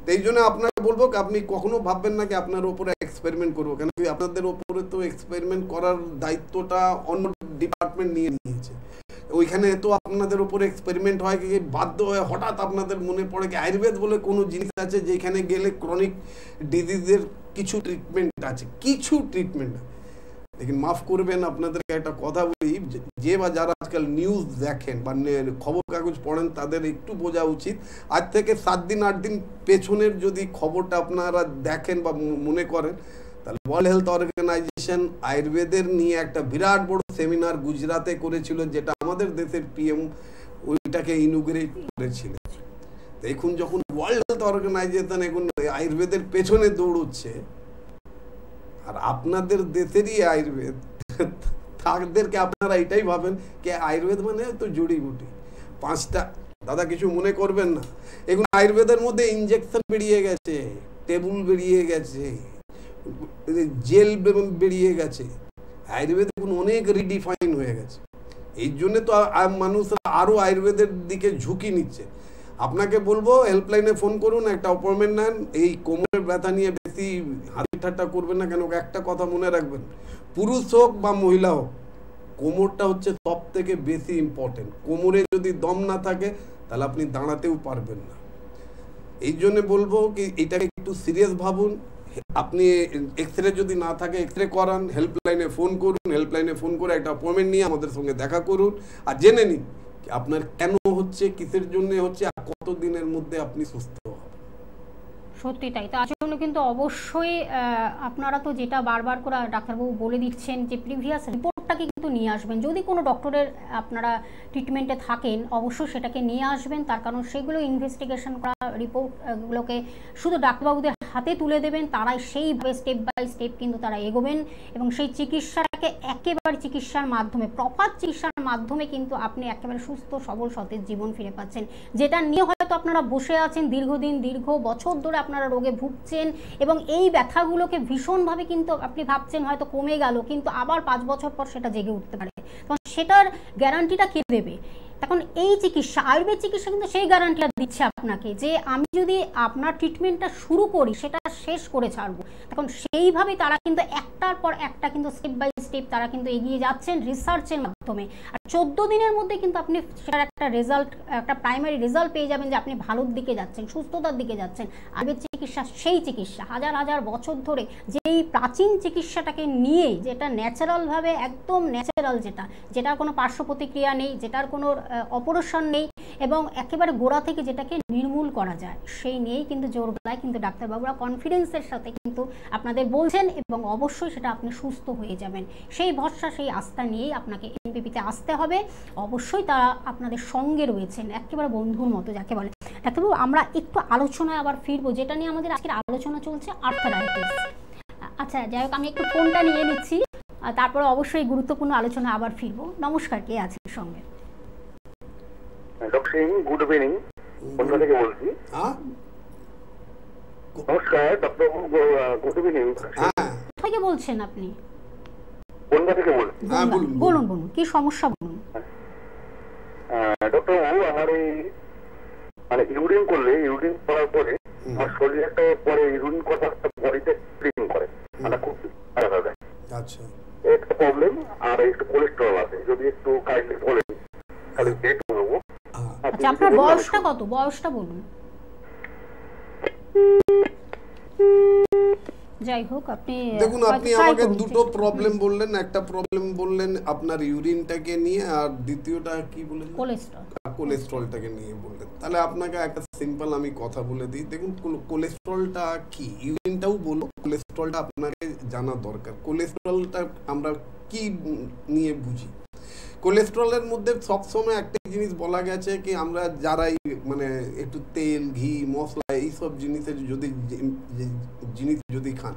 তো এই জন্য আপনাকে বলব আপনি কখনো ভাববেন না কি, আপনার ওপরে এক্সপেরিমেন্ট করব। কেন কি আপনাদের ওপরে তো এক্সপেরিমেন্ট করার দায়িত্বটা অন্য ডিপার্টমেন্ট নিয়ে নিয়েছে। ওইখানে তো আপনাদের উপরে এক্সপেরিমেন্ট হয় কি, বাধ্য হয়ে হঠাৎ আপনাদের মনে পড়ে কি, আয়ুর্বেদ বলে কোনো জিনিস আছে যেখানে গেলে ক্রনিক ডিজিজের কিছু ট্রিটমেন্ট আছে। কিছু ট্রিটমেন্ট লেকিন মাফ করবেন, আপনাদেরকে একটা কথা বলি, যে- বা যারা আজকাল নিউজ দেখেন বা খবর কাগজ পড়েন, তাদের একটু বোঝা উচিত। আজ থেকে সাত দিন, আট দিন পেছনের যদি খবরটা আপনারা দেখেন বা মনে করেন, তাহলে ওয়ার্ল্ড হেলথ অর্গানাইজেশন আয়ুর্বেদের নিয়ে একটা বিরাট বড় সেমিনার গুজরাতে করেছিল, যেটা আমাদের দেশের পিএম ওইটাকে ইনুগ্রেট করেছিল। তো এখন যখন ওয়ার্ল্ড হেলথ অর্গানাইজেশন এখন আয়ুর্বেদের পেছনে দৌড়চ্ছে আর আপনাদের দেশেরই আয়ুর্বেদ। তাদেরকে আপনারা এটাই ভাবেন যে আয়ুর্বেদ মানে তো জুড়িবুটি পাঁচটা। দাদা, কিছু মনে করবেন না? এখন আয়ুর্বেদের মধ্যে ইঞ্জেকশন বেরিয়ে গেছে টেবুল বেরিয়ে গেছে জেল বেরিয়ে গেছে। আয়ুর্বেদ এখন অনেক রিডিফাইন হয়ে গেছে। এই জন্য তো আ- আ- মানুষ আরও আয়ুর্বেদের দিকে ঝুঁকি নিচ্ছে। আপনাকে বলব হেল্পলাইনে ফোন করুন, একটা অপয়েন্টমেন্ট নেন, এই কোমরের ব্যথা নিয়ে বেশি হাতি ঠাট্টা করবেন না কেন, একটা কথা মনে রাখবেন, পুরুষ হোক বা মহিলা হোক, কোমরটা হচ্ছে সব থেকে বেশি ইম্পর্টেন্ট কোমরে যদি দম না থাকে, তাহলে আপনি দাঁড়াতেও পারবেন না। এই জন্য বলব কি, এটাকে একটু সিরিয়াস ভাবুন। আপনি এক্স রে যদি না থাকে এক্স রে করান হেল্পলাইনে ফোন করুন হেল্পলাইনে ফোন করে একটা অ্যাপয়েন্টমেন্ট নিয়ে আমাদের সঙ্গে দেখা করুন। আর জেনে নিন আপনার কেন হচ্ছে, কিসের জন্য হচ্ছে, আর কত দিনের মধ্যে আপনি সুস্থ সত্যি তাই তার জন্য কিন্তু অবশ্যই আপনারা তো যেটা বারবার করে ডাক্তারবাবু বলে দিচ্ছেন যে প্রিভিয়াস রিপোর্টটাকে কিন্তু নিয়ে আসবেন। যদি কোনো ডক্টরের আপনারা ট্রিটমেন্টে থাকেন, অবশ্যই সেটাকে নিয়ে আসবেন। তার কারণ সেগুলো ইনভেস্টিগেশন করা রিপোর্টগুলোকে শুধু ডাক্তারবাবুদের হাতে তুলে দেবেন, তারাই সেইভাবে স্টেপ বাই স্টেপ কিন্তু তারা এগোবেন এবং সেই চিকিৎসাটাকে একেবারে চিকিৎসার মাধ্যমে প্রপার চিকিৎসার মাধ্যমে কিন্তু আপনি একেবারে সুস্থ, সবল, সতেজ জীবন ফিরে পাচ্ছেন। যেটা নিয়ে হয়তো আপনারা বসে আছেন দীর্ঘদিন, দীর্ঘ বছর ধরে আপনারা রোগে ভুগছেন এবং এই ব্যথাগুলোকে ভীষণভাবে কিন্তু আপনি ভাবছেন হয়তো কমে গেল, কিন্তু আবার পাঁচ বছর পর সেটা জেগে উঠতে পারে। তখন সেটার গ্যারান্টিটা কে দেবে? এখন এই চিকিৎসা, আয়ুর্বেদ চিকিৎসা কিন্তু সেই গ্যারান্টিটা দিচ্ছে আপনাকে যে আমি যদি আপনার ট্রিটমেন্টটা শুরু করি, সেটা শেষ করে ছাড়বো। এখন সেইভাবে তারা কিন্তু একটার পর একটা কিন্তু স্টেপ বাই স্টেপ তারা কিন্তু এগিয়ে যাচ্ছেন রিসার্চের মাধ্যমে। আর চোদ্দ দিনের মধ্যে কিন্তু আপনি সেটার একটা রেজাল্ট একটা প্রাইমারি রেজাল্ট পেয়ে যাবেন যে আপনি ভালোর দিকে যাচ্ছেন, সুস্থতার দিকে যাচ্ছেন। আগের চিকিৎসা সেই চিকিৎসা। হাজার হাজার বছর ধরে যেই প্রাচীন চিকিৎসাটাকে নিয়ে যেটা ন্যাচারালভাবে একদম ন্যাচারাল যেটা, যেটার কোনো পার্শ্ব প্রতিক্রিয়া নেই, যেটার কোনো অপারেশন নেই এবং একেবারে গোড়া থেকে যেটাকে নির্মূল করা যায়, সেই নিয়েই কিন্তু জোর গলায় কিন্তু ডাক্তারবাবুরা কনফিডেন্সের সাথে কিন্তু আপনাদের বলছেন এবং অবশ্যই সেটা আপনি সুস্থ হয়ে যাবেন। সেই ভরসা, সেই আস্থা নিয়েই আপনাকে এনপিপিতে আসতে হবে। অবশ্যই তারা আপনাদের সঙ্গে রয়েছেন, একেবারে বন্ধুর মতো যাকে বলে। ডাক্তারবাবু, আমরা একটু আলোচনায় আবার ফিরবো। যেটা নিয়ে আমাদের আজকের আলোচনা চলছে আর্থারাইটিস আচ্ছা যাই হোক, আমি একটু ফোনটা নিয়ে নিচ্ছি। তারপরে অবশ্যই গুরুত্বপূর্ণ আলোচনা আবার ফিরবো। নমস্কার, কে আছেন সঙ্গে? ডক্টর সিং গুড ইভিনিং বন্ধুরা থেকে বলছি হ্যাঁ নমস্কার ডক্টর গুড ইভিনিং হ্যাঁ থেকে বলছেন আপনি? বন্ধুরা থেকে বলছি হ্যাঁ বলুন বলুন। বলুন কি সমস্যা বলুন? ডক্টর বাবু আমার এই মানে ইউরিন করলে ইউরিন করার পরে আমার শরীরে একটা পরে ইউরিন করার একটা বডিতে ক্লিন করে। মানে খুব খারাপ আচ্ছা। একটা প্রবলেম আর একটু কোলেস্টেরল আছে। যদি একটু কাইন্ডলি বলেন। তাহলে হ্যাঁ আচ্ছা আপনার বয়সটা কত? বয়সটা বলুন। যাই হোক আপনি দেখুন আপনি আমাকে দুটো প্রবলেম বললেন একটা প্রবলেম বললেন আপনার ইউরিনটাকে নিয়ে আর দ্বিতীয়টা কি বললেন? কোলেস্ট্রল কোলেস্ট্রলটাকে নিয়ে বললেন। তাহলে আপনাকে একটা সিম্পল আমি কথা বলে দিই। দেখুন কোলেস্ট্রলটা কি? ইউরিনটাও বলো কোলেস্ট্রলটা আপনাকে জানা দরকার। কোলেস্ট্রলটা আমরা কি নিয়ে বুঝি? কোলেস্ট্রলের মধ্যে সবসময় একটা জিনিস বলা গেছে কি, আমরা যারাই মানে একটু তেল, ঘি, মশলা এইসব জিনিসের যদি জিনিস যদি খান,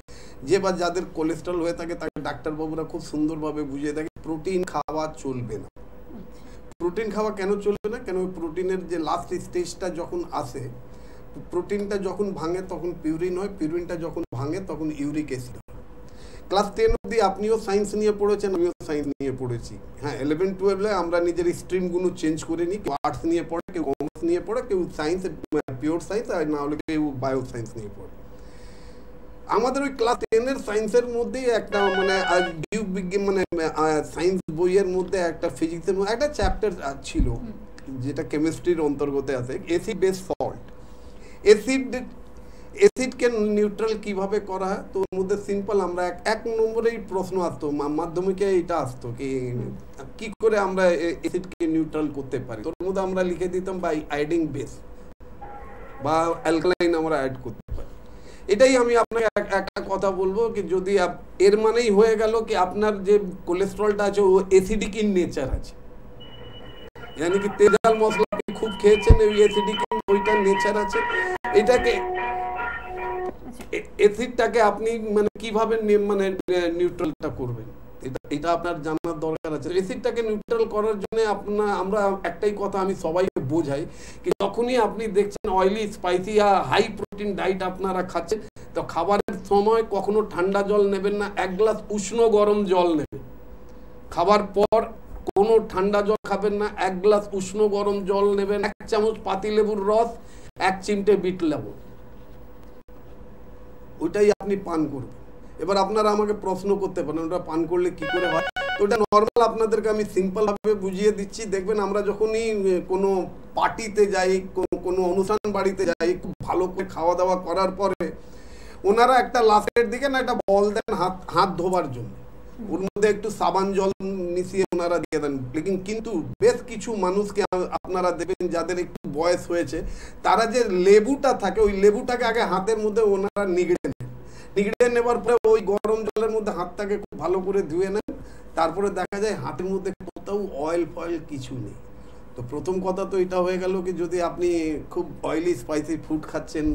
যে বা যাদের কোলেস্ট্রল হয়ে থাকে তাকে ডাক্তারবাবুরা খুব সুন্দরভাবে বুঝিয়ে থাকে প্রোটিন খাওয়া চলবে না। প্রোটিন খাওয়া কেন চলবে না? কেন প্রোটিনের যে লাস্ট স্টেজটা যখন আসে, প্রোটিনটা যখন ভাঙে তখন পিউরিন হয় পিউরিনটা যখন ভাঙে তখন ইউরিক অ্যাসিড ক্লাস টেন অবধি আপনিও সায়েন্স নিয়ে পড়েছেন আমিও সায়েন্স নিয়ে পড়েছি। হ্যাঁ ইলেভেন টুয়েলভে আমরা নিজের স্ট্রিমগুলো চেঞ্জ করে নিই। কেউ আর্টস নিয়ে পড়ে কেউ কমার্স নিয়ে পড়ে কেউ সায়েন্স পিওর সায়েন্স আর না হলে কেউ বায়ো সায়েন্স নিয়ে পড়ে। আমাদের ওই ক্লাস টেনের সায়েন্সের মধ্যেই একটা মানে জীব বিজ্ঞান মানে সায়েন্স বইয়ের মধ্যে একটা ফিজিক্সের মধ্যে একটা চ্যাপ্টার ছিল যেটা কেমিস্ট্রির অন্তর্গত আছে এসিড বেস সল্ট এসিড অ্যাসিডকে নিউট্রাল কীভাবে করা হয়? তো ওর মধ্যে সিম্পল আমরা এক এক নম্বরেই প্রশ্ন আসতো মাধ্যমিকে এটা আসতো কি কি করে আমরা অ্যাসিডকে নিউট্রাল করতে পারি? তোর মধ্যে আমরা লিখে দিতাম বাই আইডিং বেস বা অ্যালকালাইন আমরা অ্যাড করতে পারি। এটাই আমি আপনাকে একটা কথা বলব কি যদি এর মানেই হয়ে গেল কি আপনার যে কোলেস্ট্রলটা আছে, ও অ্যাসিডিক ইন নেচার আছে। জানি কি তেজাল মশলা খুব খেয়েছেন, ওই অ্যাসিডিক ওইটা নেচার আছে? এটাকে অ্যাসিডটাকে আপনি মানে কীভাবে মানে নিউট্রালটা করবেন? এটা আপনার জানার দরকার আছে। অ্যাসিডটাকে নিউট্রাল করার জন্য আপনার, আমরা একটাই কথা আমি সবাইকে বোঝাই কি যখনই আপনি দেখছেন অয়েলি স্পাইসি আর হাই প্রোটিন ডায়েট আপনারা খাচ্ছেন, তো খাবারের সময় কখনো ঠান্ডা জল নেবেন না, এক গ্লাস উষ্ণ গরম জল নেবেন। খাবার পর কোনো ঠান্ডা জল খাবেন না, এক গ্লাস উষ্ণ গরম জল নেবেন, এক চামচ পাতিলেবুর রস, এক চিমটে বিট লেবু। ওইটাই আপনি পান করবেন এবার আপনারা আমাকে প্রশ্ন করতে পারেন, ওটা পান করলে কি করে হয়? তো ওটা নর্মাল আপনাদেরকে আমি সিম্পলভাবে বুঝিয়ে দিচ্ছি। দেখবেন আমরা যখনই কোনো পার্টিতে যাই, কোনো- কোনো অনুষ্ঠান বাড়িতে যাই, খুব ভালো করে খাওয়া দাওয়া করার পরে, ওনারা একটা লাস্টের দিকে না একটা বল দেন হাত হাত ধোবার জন্য। ওর মধ্যে একটু সাবান জল মিশিয়ে ওনারা দিয়ে দেন। লেকিন কিন্তু বেশ কিছু মানুষকে আপনারা দেবেন যাদের একটু বয়স হয়েছে, তারা যে লেবুটা থাকে, ওই লেবুটাকে আগে হাতের মধ্যে ওনারা নিগড়ে নেন। নিগড়ে নেবার পরে ওই গরম জলের মধ্যে হাতটাকে খুব ভালো করে ধুয়ে নেন। তারপরে দেখা যায় হাতের মধ্যে কোথাও অয়েল ফয়েল কিছু নেই। তো প্রথম কথা তো এটা হয়ে গেল কি যদি আপনি খুব অয়েলি স্পাইসি ফুড খাচ্ছেন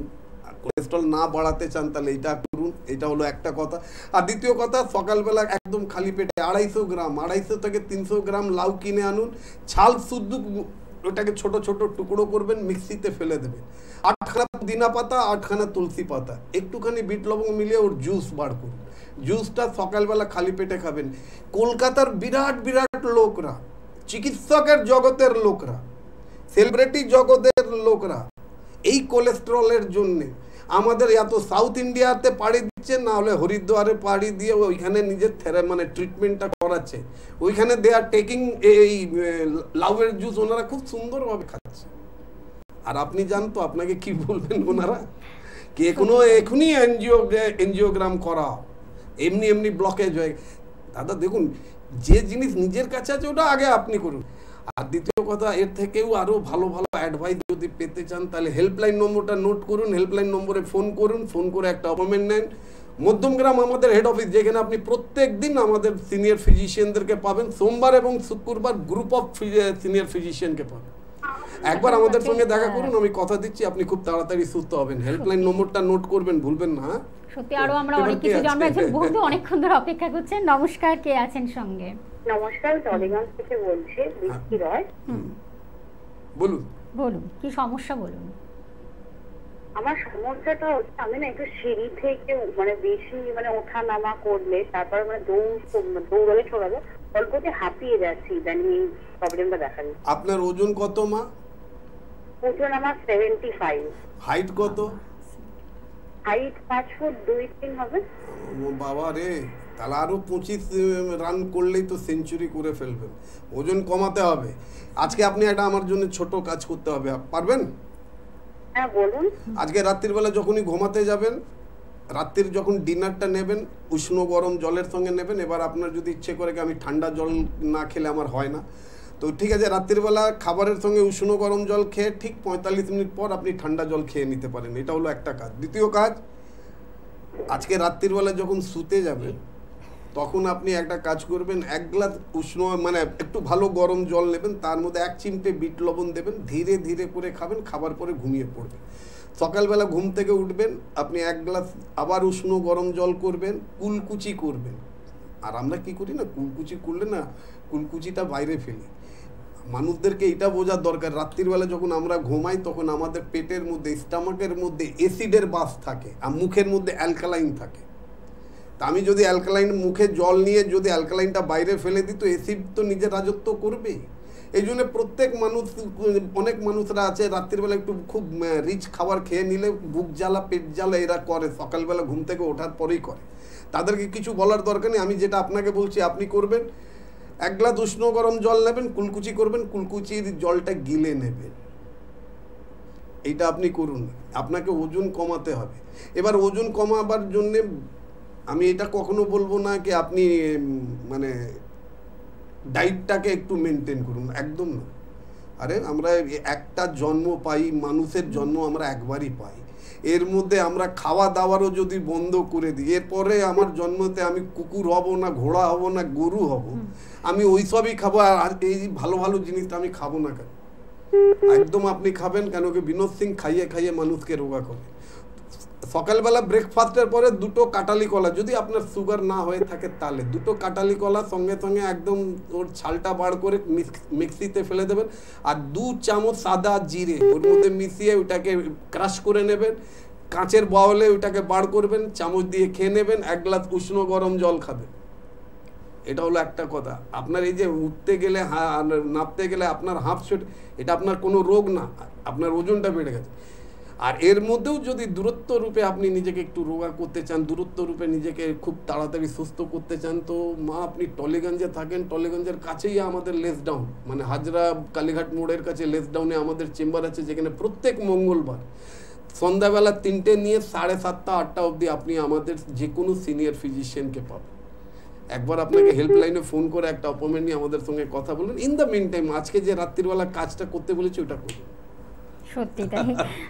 কোলেস্ট্রল না বাড়াতে চান, তাহলে এটা করুন এটা হলো একটা কথা। আর দ্বিতীয় কথা, সকালবেলা একদম খালি পেটে আড়াইশো গ্রাম, আড়াইশো থেকে তিনশো গ্রাম লাউ কিনে আনুন। ছাল শুদ্ধ ওটাকে ছোট ছোট টুকরো করবেন, মিক্সিতে ফেলে দেবেন। আটখানা পুদিনা পাতা, আটখানা তুলসী পাতা। একটুখানি বিট লবঙ্গ মিলিয়ে ওর জুস বার করুন। জুসটা সকালবেলা খালি পেটে খাবেন। কলকাতার বিরাট বিরাট লোকরা, চিকিৎসকের জগতের লোকরা সেলিব্রিটি জগতের লোকরা, এই কোলেস্ট্রলের জন্যে আমাদের এত সাউথ ইন্ডিয়াতে পাড়ি দিচ্ছে, না হলে হরিদ্বারে পাড়ি দিয়ে ওইখানে নিজের থেরা মানে ট্রিটমেন্টটা করাচ্ছে। ওইখানে দে আর টেকিং এই লাউয়ের জুস ওনারা খুব সুন্দরভাবে খাচ্ছে। আর আপনি জান তো, আপনাকে কি বলবেন ওনারা? কে কোনো এখনই এনজিও এনজিওগ্রাম করা। এমনি এমনি ব্লকেজ হয়ে দাদা, দেখুন, যে জিনিস নিজের কাছে আছে, ওটা আগে আপনি করুন। আর দ্বিতীয় কথা এর থেকেও আরও ভালো ভালো অ্যাডভাইস যদি পেতে চান তাহলে হেল্পলাইন নম্বরটা নোট করুন হেল্পলাইন নম্বরে ফোন করুন ফোন করে একটা অ্যাপয়েন্টমেন্ট নেন। মধ্যমগ্রাম আমাদের হেড অফিস যেখানে আপনি প্রত্যেক দিন আমাদের সিনিয়র ফিজিশিয়ানদেরকে পাবেন। সোমবার এবং শুক্রবার গ্রুপ অফ সিনিয়র ফিজিশিয়ানকে পাবেন। একবার আমাদের সঙ্গে দেখা করুন আমি কথা দিচ্ছি আপনি খুব তাড়াতাড়ি সুস্থ হবেন। হেল্পলাইন নম্বরটা নোট করবেন ভুলবেন না হ্যাঁ? সত্যি আরও আমরা অনেক কিছু? জানব। একজন বন্ধু অনেকক্ষণ ধরে অপেক্ষা করছেন। নমস্কার কে আছেন সঙ্গে? নমস্কার টলিগঞ্জ থেকে বলছি বৃষ্টি রয়। বলুন। বলুন কি সমস্যা বলুন? আমার সমস্যাটা হচ্ছে আমি না একটু সিঁড়ি থেকে মানে বেশি মানে ওঠা নামা করলে তারপর মানে দৌড় দৌড়ালে ছোড়ালে অল্পতে হাঁপিয়ে যাচ্ছি ইদানিং এই প্রবলেমটা দেখা দিচ্ছে আপনার ওজন কত মা? ওজন আমার সেভেন্টি ফাইভ হাইট কত? হাইট পাঁচ ফুট দুই তিন হবে। ও বাবা রে। তাহলে আরও পঁচিশ রান করলেই তো সেঞ্চুরি করে ফেলবেন। ওজন কমাতে হবে। আজকে আপনি একটা আমার জন্য ছোট কাজ করতে হবে পারবেন? হ্যাঁ আজকে রাত্রিবেলা যখনই ঘুমাতে যাবেন রাত্রির যখন ডিনারটা নেবেন উষ্ণ গরম জলের সঙ্গে নেবেন এবার আপনার যদি ইচ্ছে করে কি আমি ঠান্ডা জল না খেলে আমার হয় না তো ঠিক আছে রাত্রিবেলা খাবারের সঙ্গে উষ্ণ গরম জল খেয়ে ঠিক পঁয়তাল্লিশ মিনিট পর আপনি ঠান্ডা জল খেয়ে নিতে পারেন। এটা হলো একটা কাজ। দ্বিতীয় কাজ আজকে রাত্রিবেলা যখন শুতে যাবেন তখন আপনি একটা কাজ করবেন, এক গ্লাস উষ্ণ মানে একটু ভালো গরম জল নেবেন, তার মধ্যে এক চিমটে বিট লবণ দেবেন, ধীরে ধীরে করে খাবেন, খাবার পরে ঘুমিয়ে পড়বেন। সকালবেলা ঘুম থেকে উঠবেন, আপনি এক গ্লাস আবার উষ্ণ গরম জল করবেন, কুলকুচি করবেন। আর আমরা কি করি না, কুলকুচি করলে না, কুলকুচিটা বাইরে ফেলি। মানুষদেরকে এটা বোঝার দরকার রাত্রিবেলা যখন আমরা ঘুমাই, তখন আমাদের পেটের মধ্যে, স্টামাকের মধ্যে অ্যাসিডের বাস থাকে, আর মুখের মধ্যে অ্যালকালাইন থাকে। তা আমি যদি অ্যালকালাইন মুখে জল নিয়ে যদি অ্যালকালাইনটা বাইরে ফেলে দিই, তো অ্যাসিড তো নিজের রাজত্ব করবে। এই জন্য প্রত্যেক মানুষ, অনেক মানুষরা আছে রাত্রিবেলা একটু খুব রিচ খাবার খেয়ে নিলে বুক জ্বালা, পেট জ্বালা এরা করে, সকালবেলা ঘুম থেকে ওঠার পরেই করে। তাদেরকে কিছু বলার দরকার নেই, আমি যেটা আপনাকে বলছি আপনি করবেন। এক গ্লাস উষ্ণ গরম জল নেবেন, কুলকুচি করবেন, কুলকুচির জলটা গিলে নেবেন। এইটা আপনি করুন, আপনাকে ওজন কমাতে হবে। এবার ওজন কমাবার জন্যে আমি এটা কখনো বলব না কি আপনি মানে ডাইটটাকে একটু মেনটেন করুন একদম না। আরে আমরা একটা জন্ম পাই মানুষের জন্ম আমরা একবারই পাই। এর মধ্যে আমরা খাওয়া দাওয়ারও যদি বন্ধ করে দিই এরপরে আমার জন্মতে আমি কুকুর হব না ঘোড়া হব না গরু হব। আমি ওইসবই খাব আর এই ভালো ভালো জিনিসটা আমি খাব না কেন? একদম আপনি খাবেন কেন কি বিনোদ সিং খাইয়ে খাইয়ে মানুষকে রোগা করে। সকালবেলা ব্রেকফাস্টের পরে দুটো কাটালি কলা। যদি আপনার সুগার না হয়ে থাকে তাহলে দুটো কাটালি কলা সঙ্গে সঙ্গে একদম ওর ছালটা বার করে মিক্সিতে ফেলে দেবেন। আর দু চামচ সাদা জিরে, ওর মধ্যে মিশিয়ে ওটাকে ক্রাশ করে নেবেন। কাঁচের বাউলে ওটাকে বার করবেন, চামচ দিয়ে খেয়ে নেবেন, এক গ্লাস উষ্ণ গরম জল খাবেন। এটা হলো একটা কথা। আপনার এই যে উঠতে গেলে নাপতে গেলে আপনার হাফ ছোট এটা আপনার কোনো রোগ না। আপনার ওজনটা বেড়ে গেছে। আর এর মধ্যেও যদি দূরত্ব রূপে আপনি নিজেকে একটু রোগা করতে চান, দূরত্ব রূপে নিজেকে খুব তাড়াতাড়ি সুস্থ করতে চান, তো মা আপনি টলিগঞ্জে থাকেন, টলিগঞ্জের কাছেই আমাদের লেস ডাউন মানে হাজরা কালীঘাট মোড়ের কাছে লেস ডাউনে আমাদের চেম্বার আছে, যেখানে প্রত্যেক মঙ্গলবার সন্ধ্যাবেলা তিনটে নিয়ে সাড়ে সাতটা, আটটা অবধি আপনি আমাদের যে কোনো সিনিয়র ফিজিশিয়ানকে পাবেন। একবার আপনাকে হেল্পলাইনে ফোন করে একটা অপয়েন্টমেন্ট নিয়ে আমাদের সঙ্গে কথা বলুন। ইন দ্য মেন টাইম আজকে যে রাত্রিবেলা কাজটা করতে বলেছি, ওটা করুন। সত্যি তাই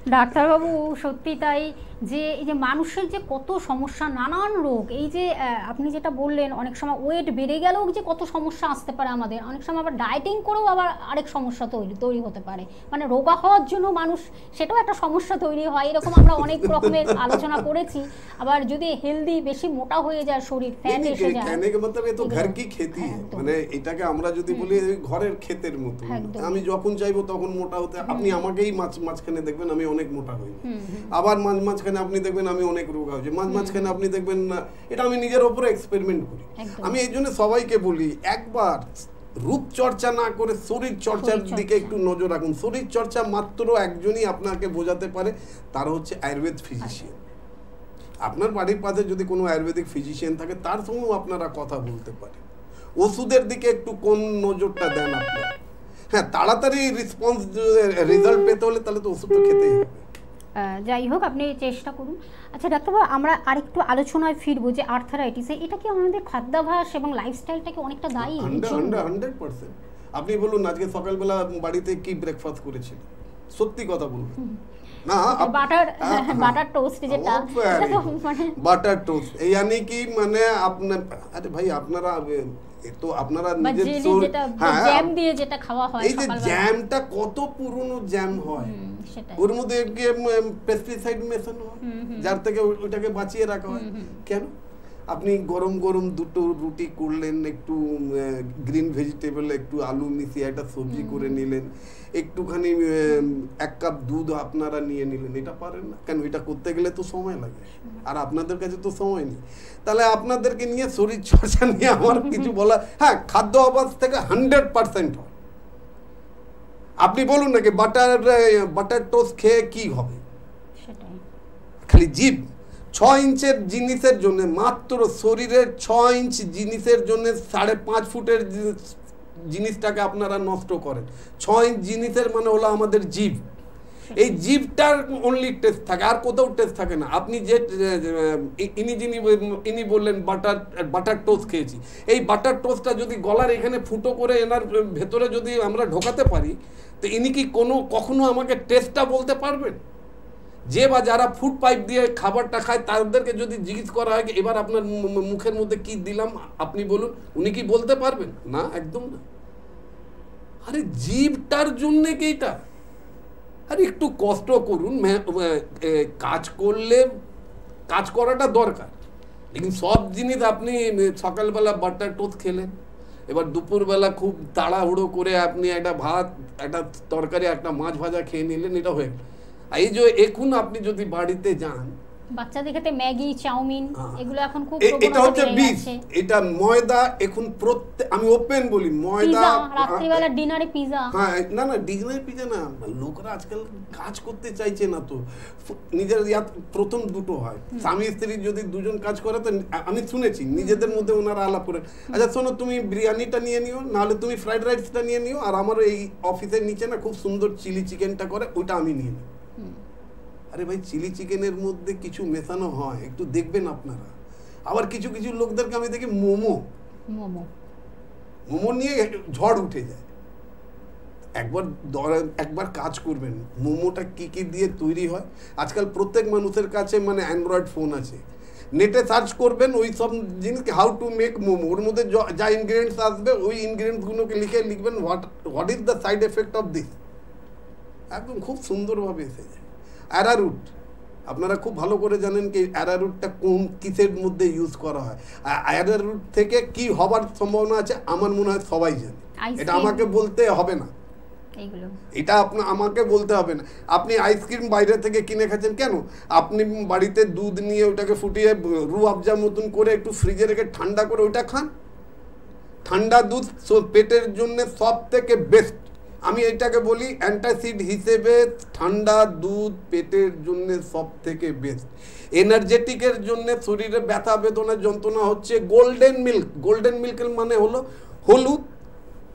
ডাক্তারবাবু সত্যি তাই যে এই যে মানুষের যে কত সমস্যা নানান রোগ এই যে আহ, আপনি যেটা বললেন অনেক সময় ওয়েট বেড়ে গেলেও যে কত সমস্যা আসতে পারে আমাদের অনেক সময় আবার ডায়েটিং করেও আবার আরেক সমস্যা তৈরি তৈরি হতে পারে মানে রোগা হওয়ার জন্য মানুষ সেটাও একটা সমস্যা তৈরি হয় এরকম আমরা অনেক রকমের আলোচনা করেছি আবার যদি হেলদি বেশি মোটা হয়ে যায় শরীর ফ্যাট नहीं, এসে नहीं, যায় कहने का मतलब ये तो এগুলো- घर की खेती है একদম। মানে এটাকে আমরা যদি বলি এই ঘরের ক্ষেতের মতো একদম। আমি যখন চাইবো তখন মোটা হতে আপনি আমাকেই মাছ মাঝখানে দেখবেন আমি অনেক মোটা হই। আবার মাঝ মাঝখানে আপনি দেখবেন আমি অনেক রোগা হয়েছে মাঝ মাঝখানে আপনি দেখবেন না এটা আমি নিজের ওপরে এক্সপেরিমেন্ট করি। আমি এই জন্য সবাইকে বলি একবার রূপ চর্চা না করে শরীর চর্চার দিকে একটু নজর রাখুন। শরীর চর্চা মাত্র একজনই আপনাকে বোঝাতে পারে তার হচ্ছে আয়ুর্বেদ ফিজিশিয়ান আপনার বাড়ির পাশে যদি কোনো আয়ুর্বেদিক ফিজিশিয়ান থাকে তার সঙ্গেও আপনারা কথা বলতে পারেন। ওষুধের দিকে একটু কোন নজরটা দেন আপনারা? হ্যাঁ তাড়াতাড়ি রেসপন্স রেজাল্ট পেতে হলে তাহলে তো ওষুধ তো খেতেই হবে। যাই হোক আপনি চেষ্টা করুন। আচ্ছা ডাক্তারবাবু আমরা আরেকটু আলোচনায় ফিরবো যে আর্থারাইটিসে এটা কি আমাদের খাদ্যাভ্যাস এবং লাইফস্টাইলটাকে অনেকটা দায়ী? হান্ড্রেড পার্সেন্ট আপনি বলুন আজকে সকালবেলা বাড়িতে কি ব্রেকফাস্ট করেছিলেন সত্যি কথা বলুন। না বাটার হ্যাঁ, হ্যাঁ। বাটার টোস্ট যেটা. মানে বাটার টোস্ট এই यानी কি মানে আপনার আরে ভাই আপনারা তো আপনারা নিজের হ্যাঁ, জ্যাম দিয়ে যেটা খাওয়া হয় এই যে জ্যামটা কত পুরনো জ্যাম হয়। ওর মধ্যে পেস্টিসাইড মেশানো হয়। যার থেকে ওই- ওইটাকে বাঁচিয়ে রাখা হয়। কেন? আপনি গরম গরম দুটো রুটি করলেন একটু গ্রিন ভেজিটেবল একটু আলু মিশিয়ে একটা সবজি করে নিলেন একটুখানি এক কাপ দুধ আপনারা নিয়ে নিলেন এটা পারেন না? কেন এটা করতে গেলে তো সময় লাগে। আর আপনাদের কাছে তো সময় নেই। তাহলে আপনাদেরকে নিয়ে শরীর চর্চা নিয়ে আমার কিছু বলা হ্যাঁ খাদ্য অভ্যাস থেকে হান্ড্রেড পার্সেন্ট হয়। আপনি বলুন নাকি বাটার বাটার টোস্ট খেয়ে কি হবে? খালি জিভ? ছ ইঞ্চের জিনিসের জন্য, মাত্র শরীরের ছ ইঞ্চ জিনিসের জন্য সাড়ে পাঁচ ফুটের জিনিসটাকে আপনারা নষ্ট করেন। ছ ইঞ্চ জিনিসের মানে হলো আমাদের জীব। এই জিভটার অনলি টেস্ট থাকে, আর কোথাও টেস্ট থাকে না। আপনি যে ইনি যিনি ইনি বললেন বাটার বাটার টোস্ট খেয়েছি। এই বাটার টোস্টটা যদি গলার এখানে ফুটো করে এনার ভেতরে যদি আমরা ঢোকাতে পারি, তো ইনি কি কোনো, কখনো আমাকে টেস্টটা বলতে পারবেন? যে বা যারা ফুড পাইপ দিয়ে খাবারটা খায়, তাদেরকে যদি জিজ্ঞেস করা হয়, এবার আপনার মুখের মধ্যে কি দিলাম? আপনি বলুন। উনি কি বলতে পারবেন? না, একদম না। আরে জীবটার জন্যে কি আরে একটু কষ্ট করুন কাজ করলে কাজ করাটা দরকার। লেকিন সব জিনিস আপনি সকালবেলা বাটার টোস্ট খেলেন। এবার দুপুরবেলা খুব তাড়াহুড়ো করে আপনি একটা ভাত, একটা তরকারি, একটা মাছ ভাজা খেয়ে নিলেন, এটা হয়ে গেল। এই যে এখন আপনি যদি বাড়িতে যান বাচ্চাদের ক্ষেত্রে ম্যাগি চাউমিন হ্যাঁ। এগুলো এখন খুব এটা হচ্ছে বীজ এটা ময়দা এখন প্রত্যেক আমি ওপেন বলি ময়দা রাত্রিবেলা ডিনারে পিজা হ্যাঁ না না ডিজনাই পিজা না। লোকরা আজকাল কাজ করতে চাইছে না তো। নিজের ইয়াত প্রথম দুটো হয়। স্বামী স্ত্রী যদি দুজন কাজ করে তো আমি শুনেছি নিজেদের মধ্যে ওনারা আলাপ করে। আচ্ছা শোনো তুমি বিরিয়ানিটা নিয়ে নিও নাহলে তুমি ফ্রাইড রাইসটা নিয়ে নিও আর আমার এই অফিসের নিচে না খুব সুন্দর চিলি চিকেনটা করে ওইটা আমি নিয়ে নিই। আরে ভাই চিলি চিকেনের মধ্যে কিছু মেশানো হয় একটু দেখবেন আপনারা। আবার কিছু কিছু লোকদেরকে আমি দেখি মোমো। মোমো। মোমো নিয়ে ঝড় উঠে যায়। একবার দর- একবার কাজ করবেন মোমোটা কি কি দিয়ে তৈরি হয়? আজকাল প্রত্যেক মানুষের কাছে মানে অ্যান্ড্রয়েড ফোন আছে। নেটে সার্চ করবেন ওই সব জিনিস হাউ টু মেক মোমো। ওর মধ্যে যা ইনগ্রিডিয়েন্টস আসবে ওই ইনগ্রিডিয়েন্টসগুলোকে লিখে লিখবেন what what is the side effect of this একদম খুব সুন্দরভাবে এসে যায়। অ্যারারুট আপনারা খুব ভালো করে জানেন কি অ্যারারুটটা কোন কিসের মধ্যে ইউজ করা হয়। আর অ্যারারুট থেকে কি হবার সম্ভাবনা আছে আমার মনে হয় সবাই জানে। এটা আমাকে বলতে হবে না। এটা আপনার আমাকে বলতে হবে না। আপনি আইসক্রিম বাইরে থেকে কিনে খাচ্ছেন কেন? আপনি বাড়িতে দুধ নিয়ে ওটাকে ফুটিয়ে রু আফজা মতন করে একটু ফ্রিজে রেখে ঠান্ডা করে ওইটা খান। ঠান্ডা দুধ পেটের জন্য সব থেকে বেস্ট আমি এটাকে বলি অ্যান্টাসিড হিসেবে ঠান্ডা দুধ পেটের জন্য সব থেকে বেস্ট এনার্জেটিকের জন্য শরীরে ব্যথা, বেদনা, যন্ত্রণা হচ্ছে গোল্ডেন মিল্ক গোল্ডেন মিল্কের মানে হলো হলুদ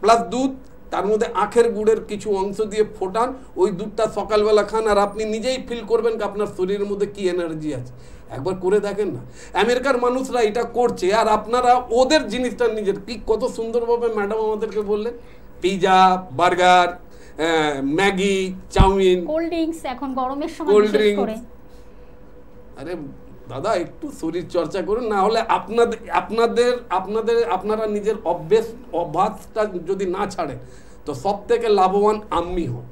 প্লাস দুধ, তার মধ্যে আখের গুড়ের কিছু অংশ দিয়ে ফোটান, ওই দুধটা সকালবেলা খান আর আপনি নিজেই ফিল করবেন আপনার শরীরের মধ্যে কি এনার্জি আছে। একবার করে দেখেন না। আমেরিকার মানুষরা এটা করছে আর আপনারা ওদের জিনিসটা নিজের কি কত সুন্দরভাবে ম্যাডাম আমাদেরকে বললেন? Pizza burger Maggi chowmein. Cold drinks এখন গরমের সময় drinks। করে। আরে দাদা একটু শরীর চর্চা করুন না হলে আপনাদের আপনাদের আপনাদের আপনারা নিজের অভ্যেস অভ্যাসটা যদি না ছাড়েন তো সব থেকে লাভবান আমি হন।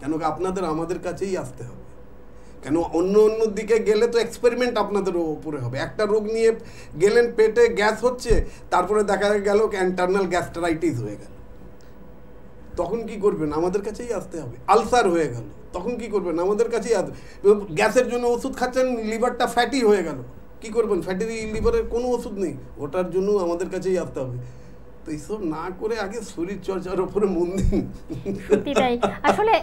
কেন আপনাদের আমাদের কাছেই আসতে হবে? কেন অন্য অন্য দিকে গেলে তো এক্সপেরিমেন্ট আপনাদের উপরে হবে। একটা রোগ নিয়ে গেলেন পেটে গ্যাস হচ্ছে তারপরে দেখা গেল ইন্টারনাল গ্যাস্ট্রাইটিস হয়ে গেল। তখন কি করবেন? আমাদের কাছেই আসতে হবে। আলসার হয়ে গেল। তখন কি করবেন? আমাদের কাছেই আসবে গ্যাসের জন্য ওষুধ খাচ্ছেন, লিভারটা ফ্যাটি হয়ে গেল। কি করবেন? ফ্যাটি লিভারের কোনো ওষুধ নেই। ওটার জন্য আমাদের কাছেই আসতে হবে। এইসব না করে আগে শরীর চর্চার ওপরে মন দিন। সত্যি তাই। আসলে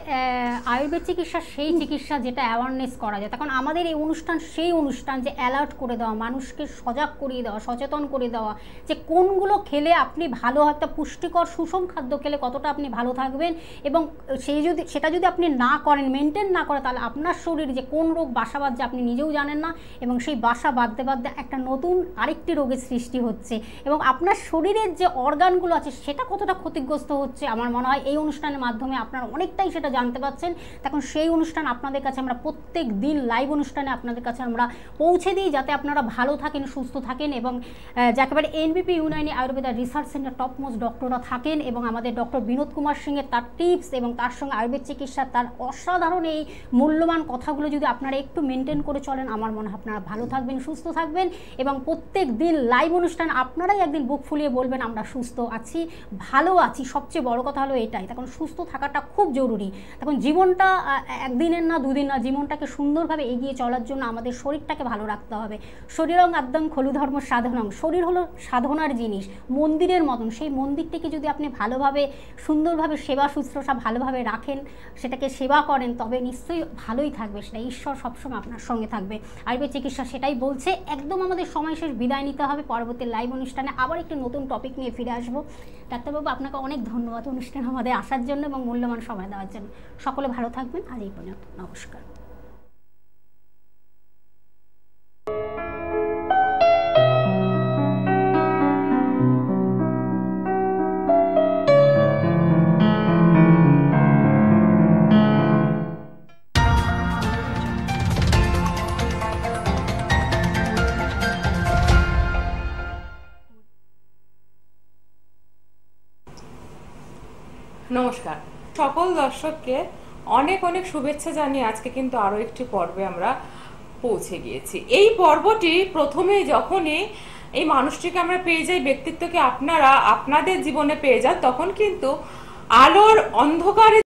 আয়ুর্বেদ চিকিৎসা সেই চিকিৎসা যেটা অ্যাওয়ারনেস করা যায়। তখন আমাদের এই অনুষ্ঠান, সেই অনুষ্ঠান যে অ্যালার্ট করে দেওয়া, মানুষকে সজাগ করিয়ে দেওয়া, সচেতন করে দেওয়া, যে কোনগুলো খেলে আপনি ভালো একটা পুষ্টিকর সুষম খাদ্য খেলে কতটা আপনি ভালো থাকবেন এবং সেই যদি, সেটা যদি আপনি না করেন মেনটেন না করেন, তাহলে আপনার শরীর যে কোন রোগ বাসা বাঁধছে আপনি নিজেও জানেন না এবং সেই বাসা বাঁধতে বাঁধতে একটা নতুন আরেকটি রোগের সৃষ্টি হচ্ছে। এবং আপনার শরীরের যে অর্গানগুলো আছে সেটা কতটা ক্ষতিগ্রস্ত হচ্ছে? আমার মনে হয় এই অনুষ্ঠানের মাধ্যমে আপনারা অনেকটাই সেটা জানতে পারছেন। তখন সেই অনুষ্ঠান আপনাদের কাছে আমরা প্রত্যেক দিন লাইভ অনুষ্ঠানে আপনাদের কাছে আমরা পৌঁছে দিই যাতে আপনারা ভালো থাকেন সুস্থ থাকেন এবং আহ, যে একেবারে NBP Unani Ayurveda research centre topmost ডক্টররা থাকেন এবং আমাদের ডক্টর বিনোদ কুমার সিংয়ের তার টিপস এবং তার সঙ্গে আয়ুর্বেদ চিকিৎসা তার অসাধারণ এই মূল্যবান কথাগুলো যদি আপনারা একটু মেনটেন করে চলেন আমার মনে হয় আপনারা ভালো থাকবেন সুস্থ থাকবেন এবং প্রত্যেক দিন লাইভ অনুষ্ঠান আপনারাই একদিন বুক ফুলিয়ে বলবেন আমরা সুস্থ আছি, ভালো আছি, সবচেয়ে বড় কথা হলো এটাই। তখন সুস্থ থাকাটা খুব জরুরি। তখন জীবনটা একদিনের না দুদিন না, জীবনটাকে সুন্দরভাবে এগিয়ে চলার জন্য আমাদের শরীরটাকে ভালো রাখতে হবে। শরীরং একদম খলু ধর্ম সাধনং। শরীর হলো সাধনার জিনিস, মন্দিরের মতন। সেই মন্দিরটিকে যদি আপনি ভালোভাবে, সুন্দরভাবে সেবা শুশ্রূষা ভালোভাবে রাখেন, সেটাকে সেবা করেন, তবে নিশ্চয়ই ভালোই থাকবে। সেটা ঈশ্বর সবসময় আপনার সঙ্গে থাকবে। আয়ুর্বেদ চিকিৎসা সেটাই বলছে, একদম আমাদের সময় শেষ, বিদায় নিতে হবে। পরবর্তী লাইভ অনুষ্ঠানে আবার একটি নতুন টপিক নিয়ে ফিরে আসব। ডাক্তারবাবু, আপনাকে অনেক ধন্যবাদ অনুষ্ঠান আমাদের আসার জন্য এবং মূল্যবান সময় দেওয়ার জন্য। সকলে ভালো থাকবেন। আর এই পর্যন্ত নমস্কার। নমস্কার। সকল দর্শককে অনেক অনেক শুভেচ্ছা জানিয়ে আজকে কিন্তু আরও একটি পর্বে আমরা পৌঁছে গিয়েছি। এই পর্বটি প্রথমে যখনই এই মানুষটিকে আমরা পেয়ে যাই, ব্যক্তিত্বকে আপনারা, আপনাদের জীবনে পেয়ে যান, তখন কিন্তু আলোর অন্ধকারে